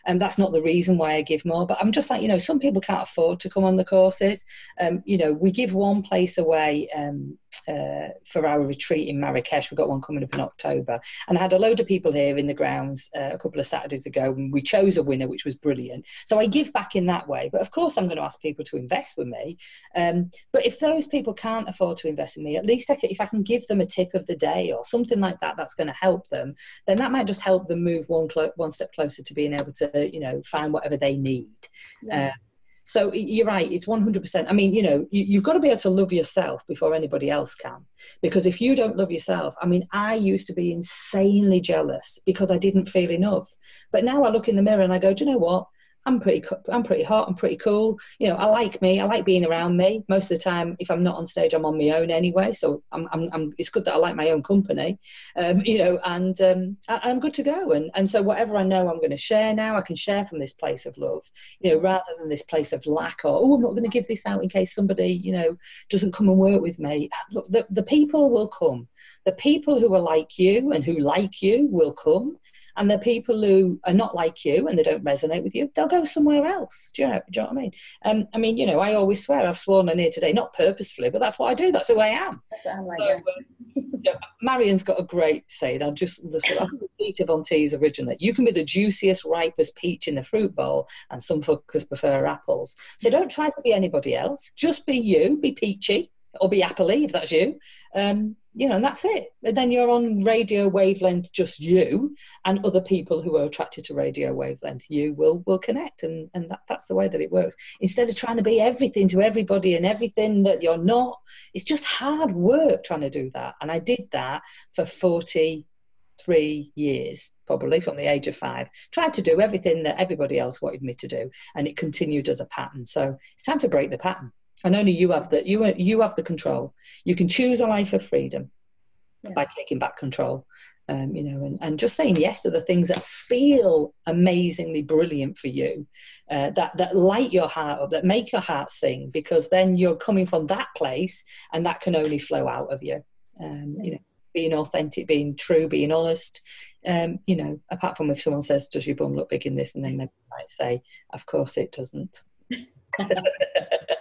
And that's not the reason why I give more. But I'm just like, you know, some people can't afford to come on the courses. Um, you know, we give one place away um, uh, for our retreat in Marrakesh. We've got one coming up in October. And I had a load of people here in the grounds uh, a couple of Saturdays ago, and we chose a winner, which was brilliant. So I give back in that way. But of course, I'm going to ask people to invest with me. Um, but if those people can't afford to invest in me, at least I can, if I can give them a tip of the day or something like that, that's going to help them. Then that might just help them move one clo- one step closer to being able to, you know, find whatever they need. Yeah. Uh, so you're right, it's 100%. I mean, you know, you, have got to be able to love yourself before anybody else can. Because if you don't love yourself, I mean, I used to be insanely jealous because I didn't feel enough. But now I look in the mirror and I go, do you know what? I'm pretty, I'm pretty hot. I'm pretty cool. You know, I like me. I like being around me. Most of the time, if I'm not on stage, I'm on my own anyway. So I'm, I'm, I'm it's good that I like my own company. Um, you know, and um, I, am good to go. And and so whatever I know, I'm going to share now. I can share from this place of love. You know, rather than this place of lack or oh, I'm not going to give this out in case somebody you know doesn't come and work with me. Look, the the people will come. The people who are like you and who like you will come and the people who are not like you and they don't resonate with you, they'll go somewhere else. Do you know, do you know what I mean? Um, I mean, you know, I always swear I've sworn on here today, not purposefully, but that's what I do. That's who I am. Like, so, uh, Marion's got a great saying. I'll just listen. I think Dita Von Teese originally. You can be the juiciest, ripest peach in the fruit bowl, and some fuckers prefer apples. So don't try to be anybody else. Just be you. Be peachy or be appley if that's you. Um, you know, and that's it. And then you're on radio wavelength, just you and other people who are attracted to radio wavelength. You will will connect, and and that, that's the way that it works. Instead of trying to be everything to everybody and everything that you're not, it's just hard work trying to do that. And I did that for forty three years, probably from the age of five. Tried to do everything that everybody else wanted me to do, and it continued as a pattern. So it's time to break the pattern and only you have the you you have the control you can choose a life of freedom yeah. by taking back control um, you know and, and just saying yes to the things that feel amazingly brilliant for you uh, that that light your heart up that make your heart sing because then you're coming from that place and that can only flow out of you um, yeah. you know being authentic being true being honest um, you know apart from if someone says does your bum look big in this and then maybe might say of course it doesn't (laughs) (laughs)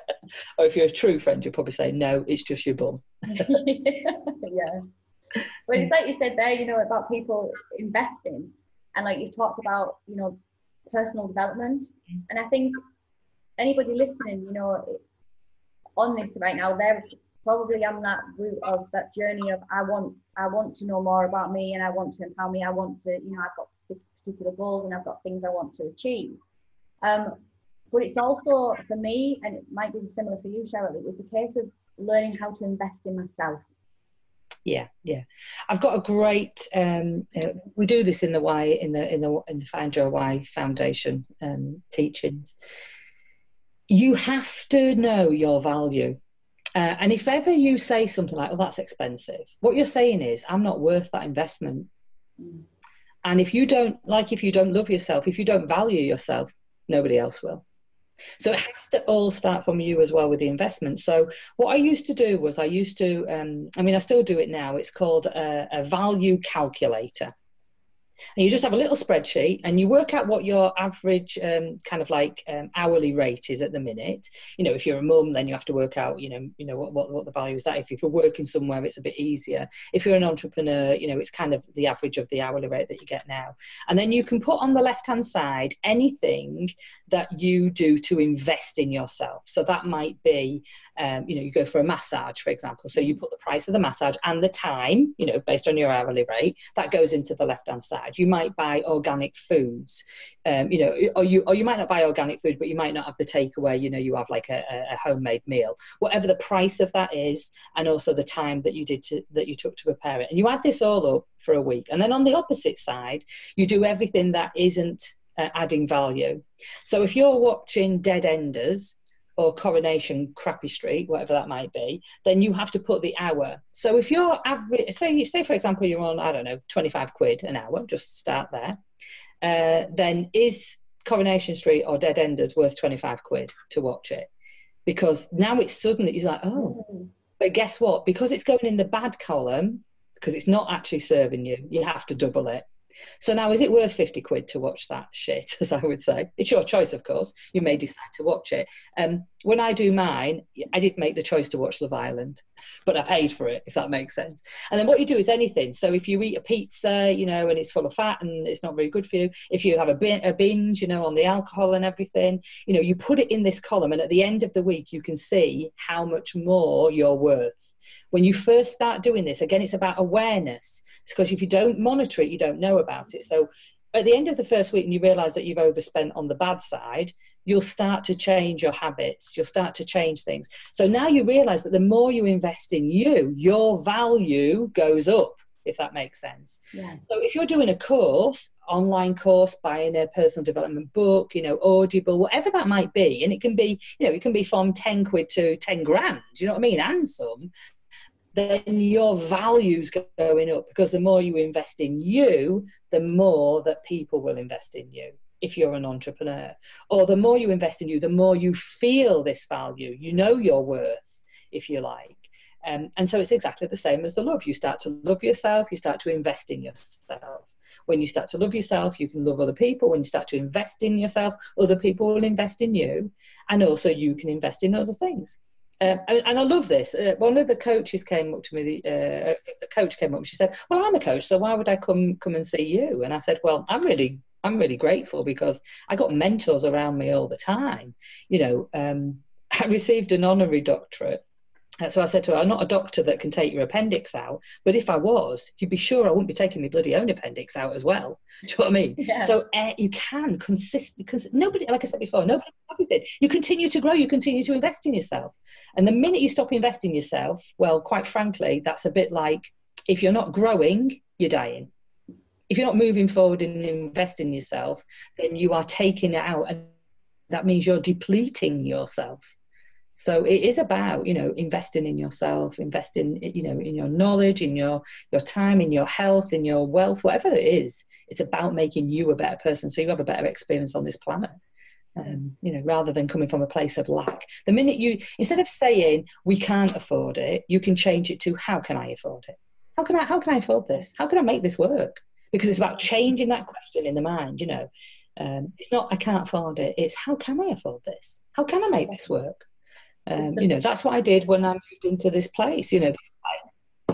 or if you're a true friend, you'll probably say, no, it's just your bum. (laughs) yeah. Well, it's like you said there, you know, about people investing, and like you've talked about, you know, personal development. Mm. And I think anybody listening, you know, on this right now, they're probably on that route of that journey of I want I want to know more about me and I want to empower me. I want to, you know, I've got particular goals and I've got things I want to achieve. Um, but it's also for me, and it might be similar for you, Cheryl. It was the case of learning how to invest in myself. Yeah, yeah. I've got a great. Um, uh, we do this in the Y in the in the in the Find Your Why Foundation um, teachings. You have to know your value. Uh, and if ever you say something like, "Oh, that's expensive," what you're saying is, "I'm not worth that investment." Mm. And if you don't like, if you don't love yourself, if you don't value yourself, nobody else will. So it has to all start from you as well with the investment. So what I used to do was I used to, um, I mean, I still do it now. It's called a, a value calculator and you just have a little spreadsheet and you work out what your average um, kind of like um, hourly rate is at the minute. You know if you're a mum then you have to work out you know you know what, what, what the value is that. If, you're working somewhere it's a bit easier. If you're an entrepreneur you know it's kind of the average of the hourly rate that you get now. And then you can put on the left hand side anything that you do to invest in yourself. So that might be um, you know you go for a massage for example. So you put the price of the massage and the time you know based on your hourly rate that goes into the left hand side you might buy organic foods. Um, you know or you or you might not buy organic food but you might not have the takeaway. You know you have like a, a, homemade meal. Whatever the price of that is and also the time that you did to that you took to prepare it. And you add this all up for a week. And then on the opposite side you do everything that isn't uh, adding value. So if you're watching dead enders or Coronation Crappy Street, whatever that might be, then you have to put the hour. So if you're average, say, say for example, you're on, I don't know, 25 quid an hour, just start there, uh, then is Coronation Street or Dead Enders worth 25 quid to watch it? Because now it's suddenly, you're like, oh, but guess what? Because it's going in the bad column, because it's not actually serving you, you have to double it. So now, is it worth 50 quid to watch that shit, (laughs) as I would say? It's your choice, of course. You may decide to watch it. Um, when I do mine, I did make the choice to watch Love Island, (laughs) but I paid for it, if that makes sense. And then what you do is anything. So if you eat a pizza, you know, and it's full of fat and it's not very good for you, if you have a, a binge, you know, on the alcohol and everything, you know, you put it in this column, and at the end of the week, you can see how much more you're worth. When you first start doing this, again, it's about awareness. because if you don't monitor it, you don't know about it. So at the end of the first week and you realize that you've overspent on the bad side, you'll start to change your habits. You'll start to change things. So now you realize that the more you invest in you, your value goes up, if that makes sense. Yeah. So if you're doing a course, online course, buying a personal development book, you know, Audible, whatever that might be, and it can be, you know, it can be from 10 quid to 10 grand, you know what I mean? And some, then your values going up because the more you invest in you, the more that people will invest in you if you're an entrepreneur. Or the more you invest in you, the more you feel this value. You know your worth, if you like. Um, and so it's exactly the same as the love. You start to love yourself, you start to invest in yourself. When you start to love yourself, you can love other people. When you start to invest in yourself, other people will invest in you. And also, you can invest in other things. Um, and, and, I love this. Uh, one of the coaches came up to me. The, uh, the coach came up. and She said, "Well, I'm a coach, so why would I come come and see you?" And I said, "Well, I'm really I'm really grateful because I got mentors around me all the time. You know, um, (laughs) I received an honorary doctorate so I said to her, I'm not a doctor that can take your appendix out, but if I was, you'd be sure I wouldn't be taking my bloody own appendix out as well. (laughs) Do you know what I mean? Yeah. So uh, you can consist, cons- nobody, like I said before, nobody everything. You continue to grow, you continue to invest in yourself. And the minute you stop investing in yourself, well, quite frankly, that's a bit like if you're not growing, you're dying. If you're not moving forward and investing in yourself, then you are taking it out. And that means you're depleting yourself so it is about you know investing in yourself investing you know in your knowledge in your your time in your health in your wealth whatever it is. It's about making you a better person so you have a better experience on this planet um, you know rather than coming from a place of lack. The minute you instead of saying we can't afford it you can change it to how can i afford it? How can i how can i afford this? How can i make this work? Because it's about changing that question in the mind you know. Um, it's not i can't afford it. It's how can i afford this? How can i make this work Um, you know, that's what I did when I moved into this place. You know,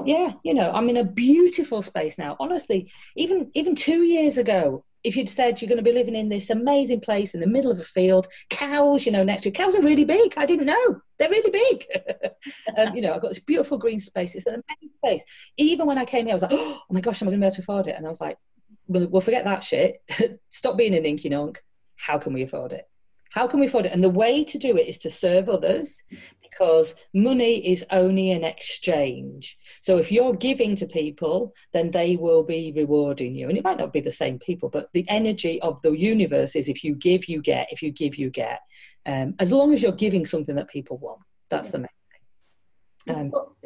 yeah, you know, I'm in a beautiful space now. Honestly, even even two years ago, if you'd said you're going to be living in this amazing place in the middle of a field, cows, you know, next to you, cows are really big. I didn't know they're really big. (laughs) um, you know, I've got this beautiful green space. It's an amazing place. Even when I came here, I was like, (gasps) oh my gosh, am I going to be able to afford it? And I was like, well, we'll forget that shit. (laughs) Stop being an inky nonk. How can we afford it? How can we afford it? And the way to do it is to serve others because money is only an exchange. So if you're giving to people, then they will be rewarding you. And it might not be the same people, but the energy of the universe is if you give, you get. If you give, you get. Um, as long as you're giving something that people want, that's the main um, so,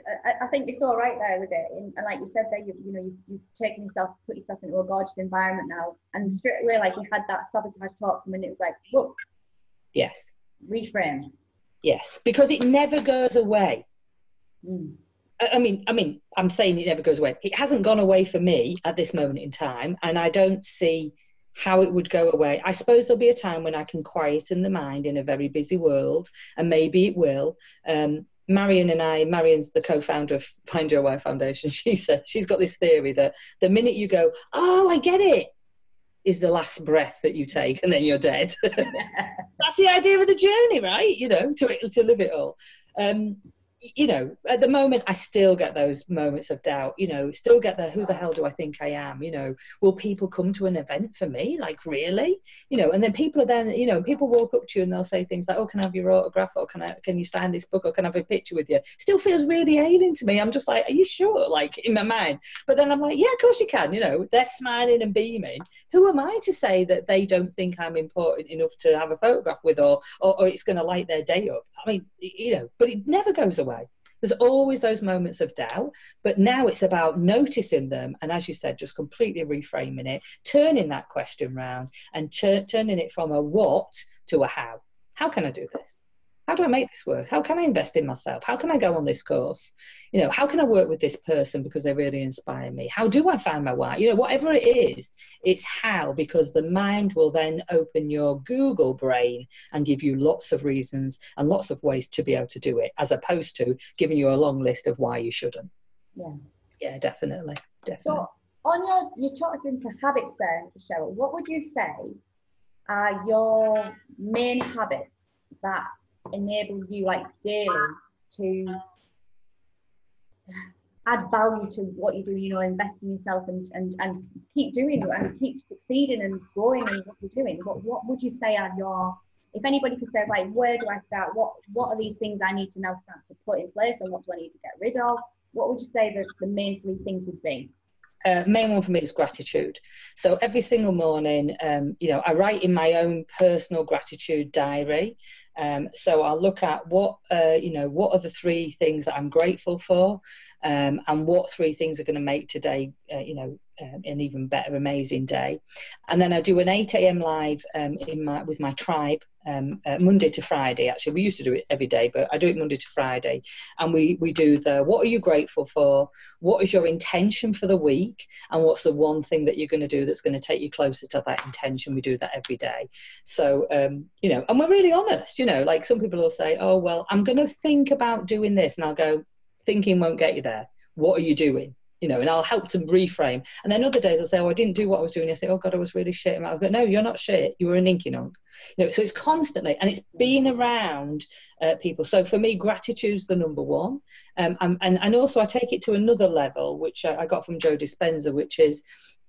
I, think you're so right there with it, and, and like you said there, you, you know, you've, you've, taken yourself, put yourself into a gorgeous environment now, and straight away, like you had that sabotage talk, and it was like, whoa, yes, reframe, Yes, because it never goes away. Mm. I mean, I mean, I'm saying it never goes away. It hasn't gone away for me at this moment in time, and I don't see how it would go away. I suppose there'll be a time when I can quieten the mind in a very busy world, and maybe it will. Um, Marion and I, Marion's the co-founder of (laughs) Find Your Why Foundation. (laughs) She said she's got this theory that the minute you go, "Oh, I get it," is the last breath that you take and then you're dead. (laughs) That's the idea of the journey, right? You know, to, to live it all. Um, you know, at the moment, I still get those moments of doubt. You know, still get the who the hell do I think I am? You know, will people come to an event for me? Like, really? You know, and then people are then, you know, people walk up to you and they'll say things like, "Oh, can I have your autograph? Or can I can you sign this book? Or can I have a picture with you?" Still feels really alien to me. I'm just like, "Are you sure?" Like in my mind, but then I'm like, "Yeah, of course you can." You know, they're smiling and beaming. Who am I to say that they don't think I'm important enough to have a photograph with, or or, or it's going to light their day up? I mean, you know, but it never goes away. There's always those moments of doubt, but now it's about noticing them and, as you said, just completely reframing it, turning that question round and ch- turning it from a what to a how. How can I do this? How do I make this work? How can I invest in myself? How can I go on this course? You know, how can I work with this person because they really inspire me? How do I find my why? You know, whatever it is, it's how because the mind will then open your Google brain and give you lots of reasons and lots of ways to be able to do it, as opposed to giving you a long list of why you shouldn't. Yeah. Yeah, definitely. Definitely. So on your you talked into habits there, Cheryl. What would you say are your main habits that enable you like daily to add value to what you do, you know, invest in yourself and, and, and keep doing and keep succeeding and growing in what you're doing. What, what would you say are your, if anybody could say, like, where do I start? What, what are these things I need to now start to put in place and what do I need to get rid of? What would you say that the main three things would be? Uh, main one for me is gratitude. So every single morning, um, you know, I write in my own personal gratitude diary. Um, so I'll look at what, uh, you know, what are the three things that I'm grateful for, um, and what three things are going to make today, uh, you know, um, an even better, amazing day. And then I do an 8 a.m. live um, in my with my tribe um, uh, Monday to Friday. Actually, we used to do it every day, but I do it Monday to Friday. And we we do the what are you grateful for? What is your intention for the week? And what's the one thing that you're going to do that's going to take you closer to that intention? We do that every day. So um, you know, and we're really honest. You know, like some people will say, "Oh well, I'm going to think about doing this," and I'll go, thinking won't get you there. What are you doing? You know, and I'll help them reframe. And then other days I'll say, oh, I didn't do what I was doing I say, Oh God, I was really shit. And I'll go, no, you're not shit. You were an inky nonk. You know, so it's constantly, and it's being around uh, people. So for me, gratitude's the number one. Um, and, and also I take it to another level, which I, I got from Joe Dispenza, which is,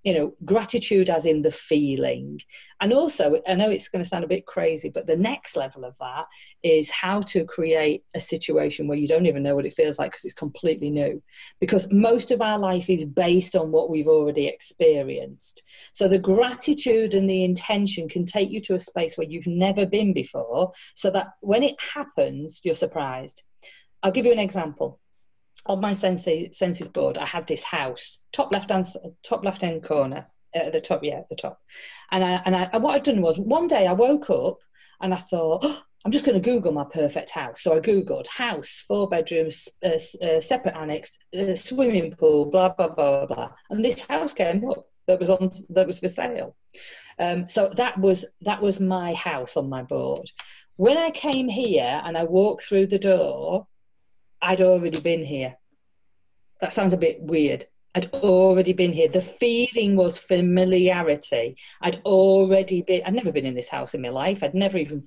you know, gratitude as in the feeling. And also, I know it's going to sound a bit crazy, but the next level of that is how to create a situation where you don't even know what it feels like because it's completely new. Because most of our life is based on what we've already experienced. So the gratitude and the intention can take you to a space where you've never been before, so that when it happens, you're surprised. I'll give you an example on my Scentsy, Scentsys board, I had this house, top left hand, top left hand corner, uh, at the top, yeah, at the top. And I, and I, and what I'd done was one day I woke up and I thought, oh, I'm just going to Google my perfect house. So I Googled house, four bedrooms, uh, uh, separate annex, uh, swimming pool, blah, blah, blah, blah, blah. And this house came up that was on, that was for sale. Um, so that was, that was my house on my board when I came here and I walked through the door, I'd already been here. That sounds a bit weird. I'd already been here. The feeling was familiarity. I'd already been, I'd never been in this house in my life. I'd never even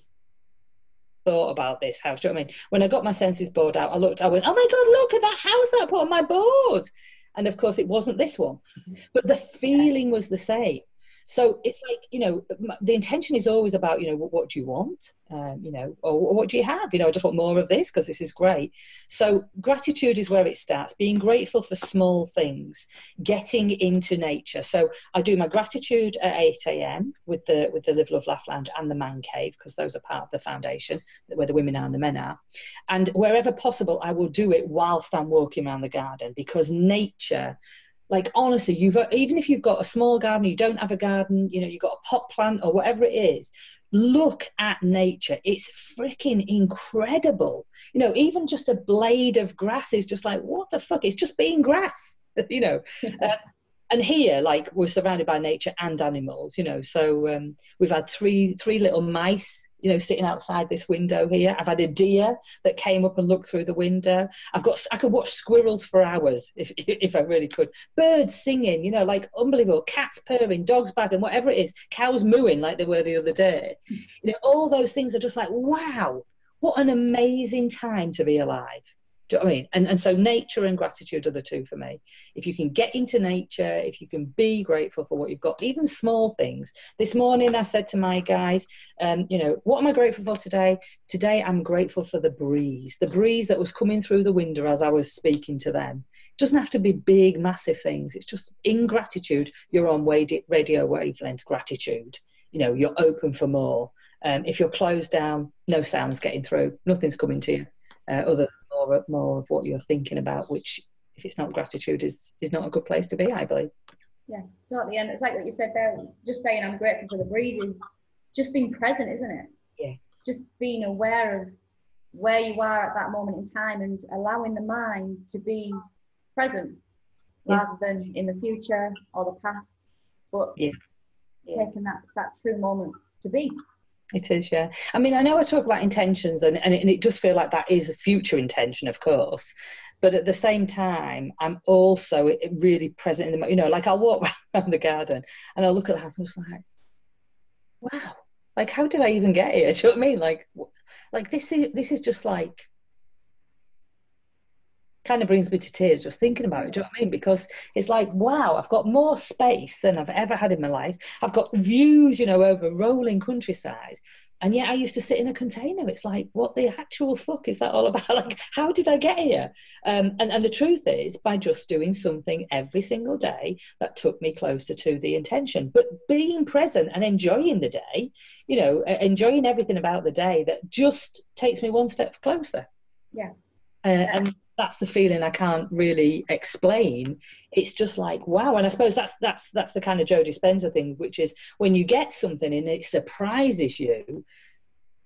thought about this house. Do you know what I mean? When I got my senses board out, I looked, I went, oh my God, look at that house I put on my board. And of course, it wasn't this one, (laughs) but the feeling was the same so it's like you know the intention is always about you know what, what do you want? Um, you know or, or, what do you have? You know i just want more of this because this is great. So gratitude is where it starts being grateful for small things getting into nature. So i do my gratitude at 8 a.m with the with the live love laugh lounge and the man cave because those are part of the foundation where the women are and the men are. And wherever possible i will do it whilst i'm walking around the garden because nature like honestly you've even if you've got a small garden you don't have a garden you know you've got a pot plant or whatever it is look at nature. It's freaking incredible. You know even just a blade of grass is just like what the fuck? It's just being grass (laughs) you know. uh, (laughs) and here like we're surrounded by nature and animals you know so um, we've had three three little mice you know sitting outside this window here. I've had a deer that came up and looked through the window. I've got i could watch squirrels for hours if (laughs) if i really could. Birds singing you know like unbelievable. Cats purring dogs barking whatever it is. Cows mooing like they were the other day. You know all those things are just like wow what an amazing time to be alive do you know I mean? And, and so nature and gratitude are the two for me. If you can get into nature, if you can be grateful for what you've got, even small things. This morning I said to my guys, um, you know, what am I grateful for today? Today I'm grateful for the breeze, the breeze that was coming through the window as I was speaking to them. It doesn't have to be big, massive things. It's just in gratitude, you're on radio wavelength gratitude. You know, you're open for more. Um, if you're closed down, no sound's getting through, nothing's coming to you. Uh, other more more of what you're thinking about, which if it's not gratitude is is not a good place to be, I believe. Yeah, totally. And it's like what you said there, just saying I'm grateful for the breeze is just being present, isn't it? Yeah. Just being aware of where you are at that moment in time and allowing the mind to be present yeah. rather than in the future or the past, but yeah. taking that that true moment to be. It is, yeah. I mean, I know I talk about intentions, and, and, it, and it does feel like that is a future intention, of course. But at the same time, I'm also really present in the, moment. you know, like I'll walk (laughs) around the garden and I'll look at the house and I'm just like, wow, like how did I even get here? (laughs) Do you know what I mean? Like, like this is this is just like kind of brings me to tears just thinking about it. Do you know what I mean? Because it's like, wow, I've got more space than I've ever had in my life. I've got views, you know, over rolling countryside. And yet I used to sit in a container. It's like, what the actual fuck is that all (laughs) about? Like, how did I get here? Um, and, and the truth is, by just doing something every single day that took me closer to the intention. But being present and enjoying the day, you know, enjoying everything about the day that just takes me one step closer. Yeah. Uh, and that's the feeling I can't really explain. It's just like wow, and I suppose that's that's that's the kind of Joe Dispenza thing, which is when you get something and it surprises you,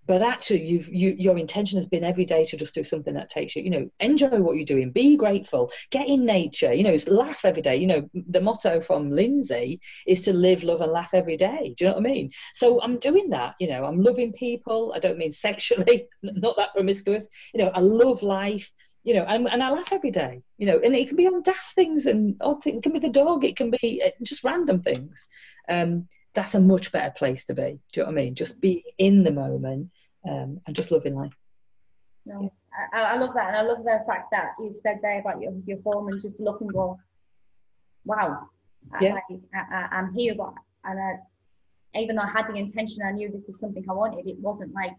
but actually you've you, your intention has been every day to just do something that takes you you know enjoy what you're doing be grateful get in nature you know laugh every day. You know the motto from lindsay is to live love and laugh every day. Do you know what i mean? So i'm doing that you know i'm loving people. I don't mean (laughs) sexually not that promiscuous. You know i love life you know, and, and I laugh every day, you know, and it can be on daft things and odd things. It can be the dog, it can be uh, just random things. Um, that's a much better place to be. Do you know what I mean? Just be in the moment um, and just loving life. No, I, I, love that, and I love the fact that you've said there about your your form and just look and go, wow, yeah. I, I, am here, but and I, even though I had the intention, I knew this is something I wanted. It wasn't like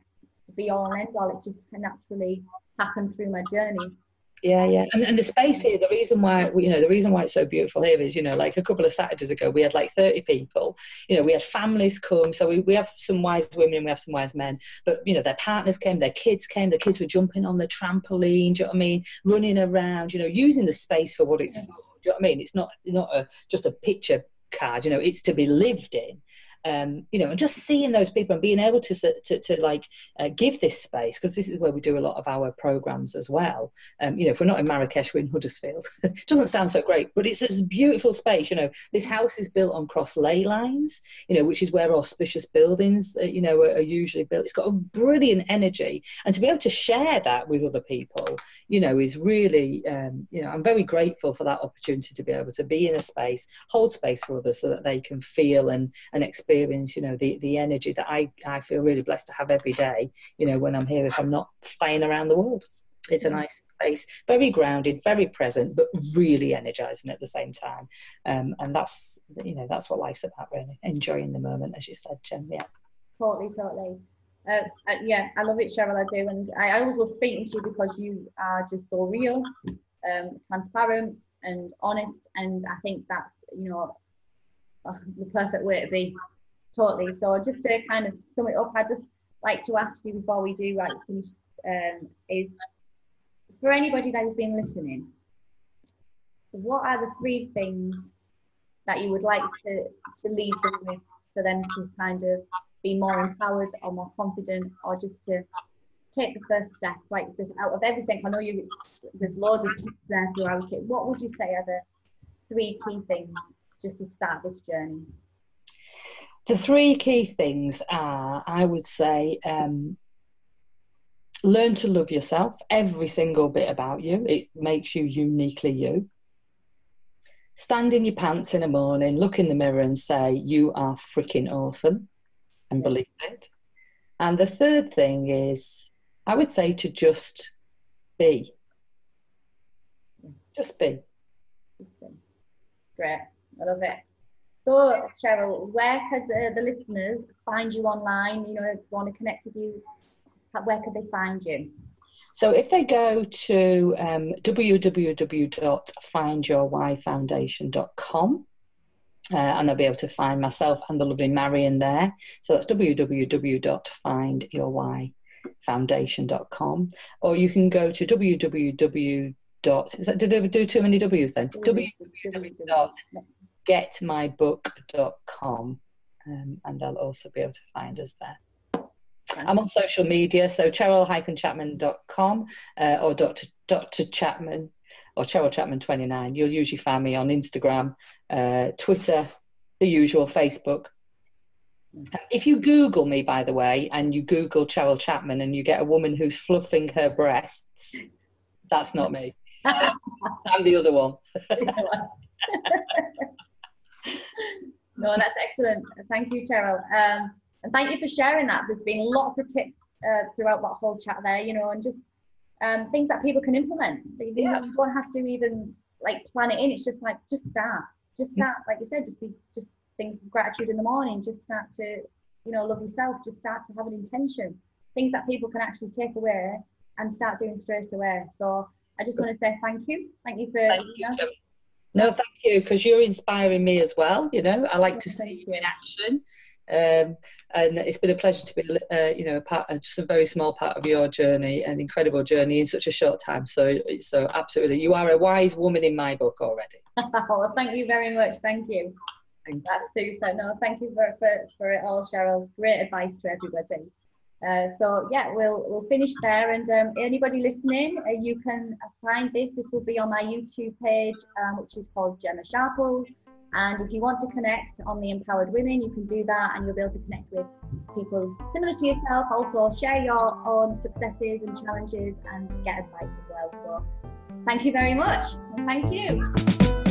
be all and end all. It just naturally happened through my journey. Yeah, yeah, and, and the space here. The reason why you know the reason why it's so beautiful here is you know like a couple of Saturdays ago we had like thirty people. You know we had families come, so we, we have some wise women and we have some wise men. But you know their partners came, their kids came, the kids were jumping on the trampoline. Do you know what I mean? Running around. You know using the space for what it's for. Do you know what I mean? It's not not a, just a picture card. You know it's to be lived in. Um, you know, and just seeing those people and being able to to, to like uh, give this space because this is where we do a lot of our programs as well. Um, you know, if we're not in Marrakesh, we're in Huddersfield. (laughs) it doesn't sound so great, but it's a beautiful space. You know, this house is built on cross ley lines. You know, which is where auspicious buildings, uh, you know, are, are usually built. It's got a brilliant energy, and to be able to share that with other people, you know, is really, um, you know, I'm very grateful for that opportunity to be able to be in a space, hold space for others, so that they can feel and and experience experience, you know, the, the energy that I, I feel really blessed to have every day, you know, when I'm here, if I'm not flying around the world. It's a nice place, very grounded, very present, but really energizing at the same time. Um, and that's, you know, that's what life's about, really. Enjoying the moment, as you said, Jen. Yeah. Totally, totally. Uh, uh, yeah, I love it, Cheryl. I do, and I always love speaking to you because you are just so real, um, transparent, and honest. And I think that's you know the perfect way to be totally. So just to kind of sum it up, I'd just like to ask you before we do like finish um, is for anybody that has been listening, what are the three things that you would like to, to leave them with for them to kind of be more empowered or more confident or just to take the first step like out of everything? I know you there's loads of tips there throughout it. What would you say are the three key things just to start this journey the three key things are, I would say, um, learn to love yourself, every single bit about you. It makes you uniquely you. Stand in your pants in the morning, look in the mirror and say, You are freaking awesome, and believe it. And the third thing is, I would say to just be. Just be. Great. I love it. So, Cheryl, where could uh, the listeners find you online? You know, if they want to connect with you, where could they find you? So, if they go to um, www.findyourwhyfoundation.com, uh, and they'll be able to find myself and the lovely Marion there. So that's www.findyourwhyfoundation.com, or you can go to www. Is that did I do too many W's then? www getmybook.com um, and they'll also be able to find us there. I'm on social media, so cheryl-chapman.com uh, or Dr. Dr. Chapman or Cheryl Chapman 29. You'll usually find me on Instagram, uh, Twitter, the usual, Facebook. If you Google me, by the way, and you Google Cheryl Chapman and you get a woman who's fluffing her breasts, that's not me. (laughs) I'm the other one. (laughs) (laughs) no, that's excellent. Thank you, Cheryl. Um, and thank you for sharing that. There's been lots of tips uh, throughout that whole chat there, you know, and just um, things that people can implement. They, they yeah. don't have to even like plan it in. It's just like just start, just mm. start. Like you said, just be just things of gratitude in the morning. Just start to, you know, love yourself. Just start to have an intention. Things that people can actually take away and start doing straight away. So I just want to say thank you. Thank you for. Thank you, know, no, thank you, because you're inspiring me as well. You know, I like to see you in action. Um, and it's been a pleasure to be, uh, you know, a part, just a very small part of your journey, an incredible journey in such a short time. So, so absolutely, you are a wise woman in my book already. (laughs) well, thank you very much. Thank you. Thank That's you. super. No, thank you for, for, for it all, Cheryl. Great advice to everybody. Uh, so yeah, we'll we'll finish there. And um, anybody listening, uh, you can find this. This will be on my YouTube page, um, which is called Gemma Sharples. And if you want to connect on the Empowered Women, you can do that, and you'll be able to connect with people similar to yourself. Also, share your own successes and challenges, and get advice as well. So, thank you very much. Thank you.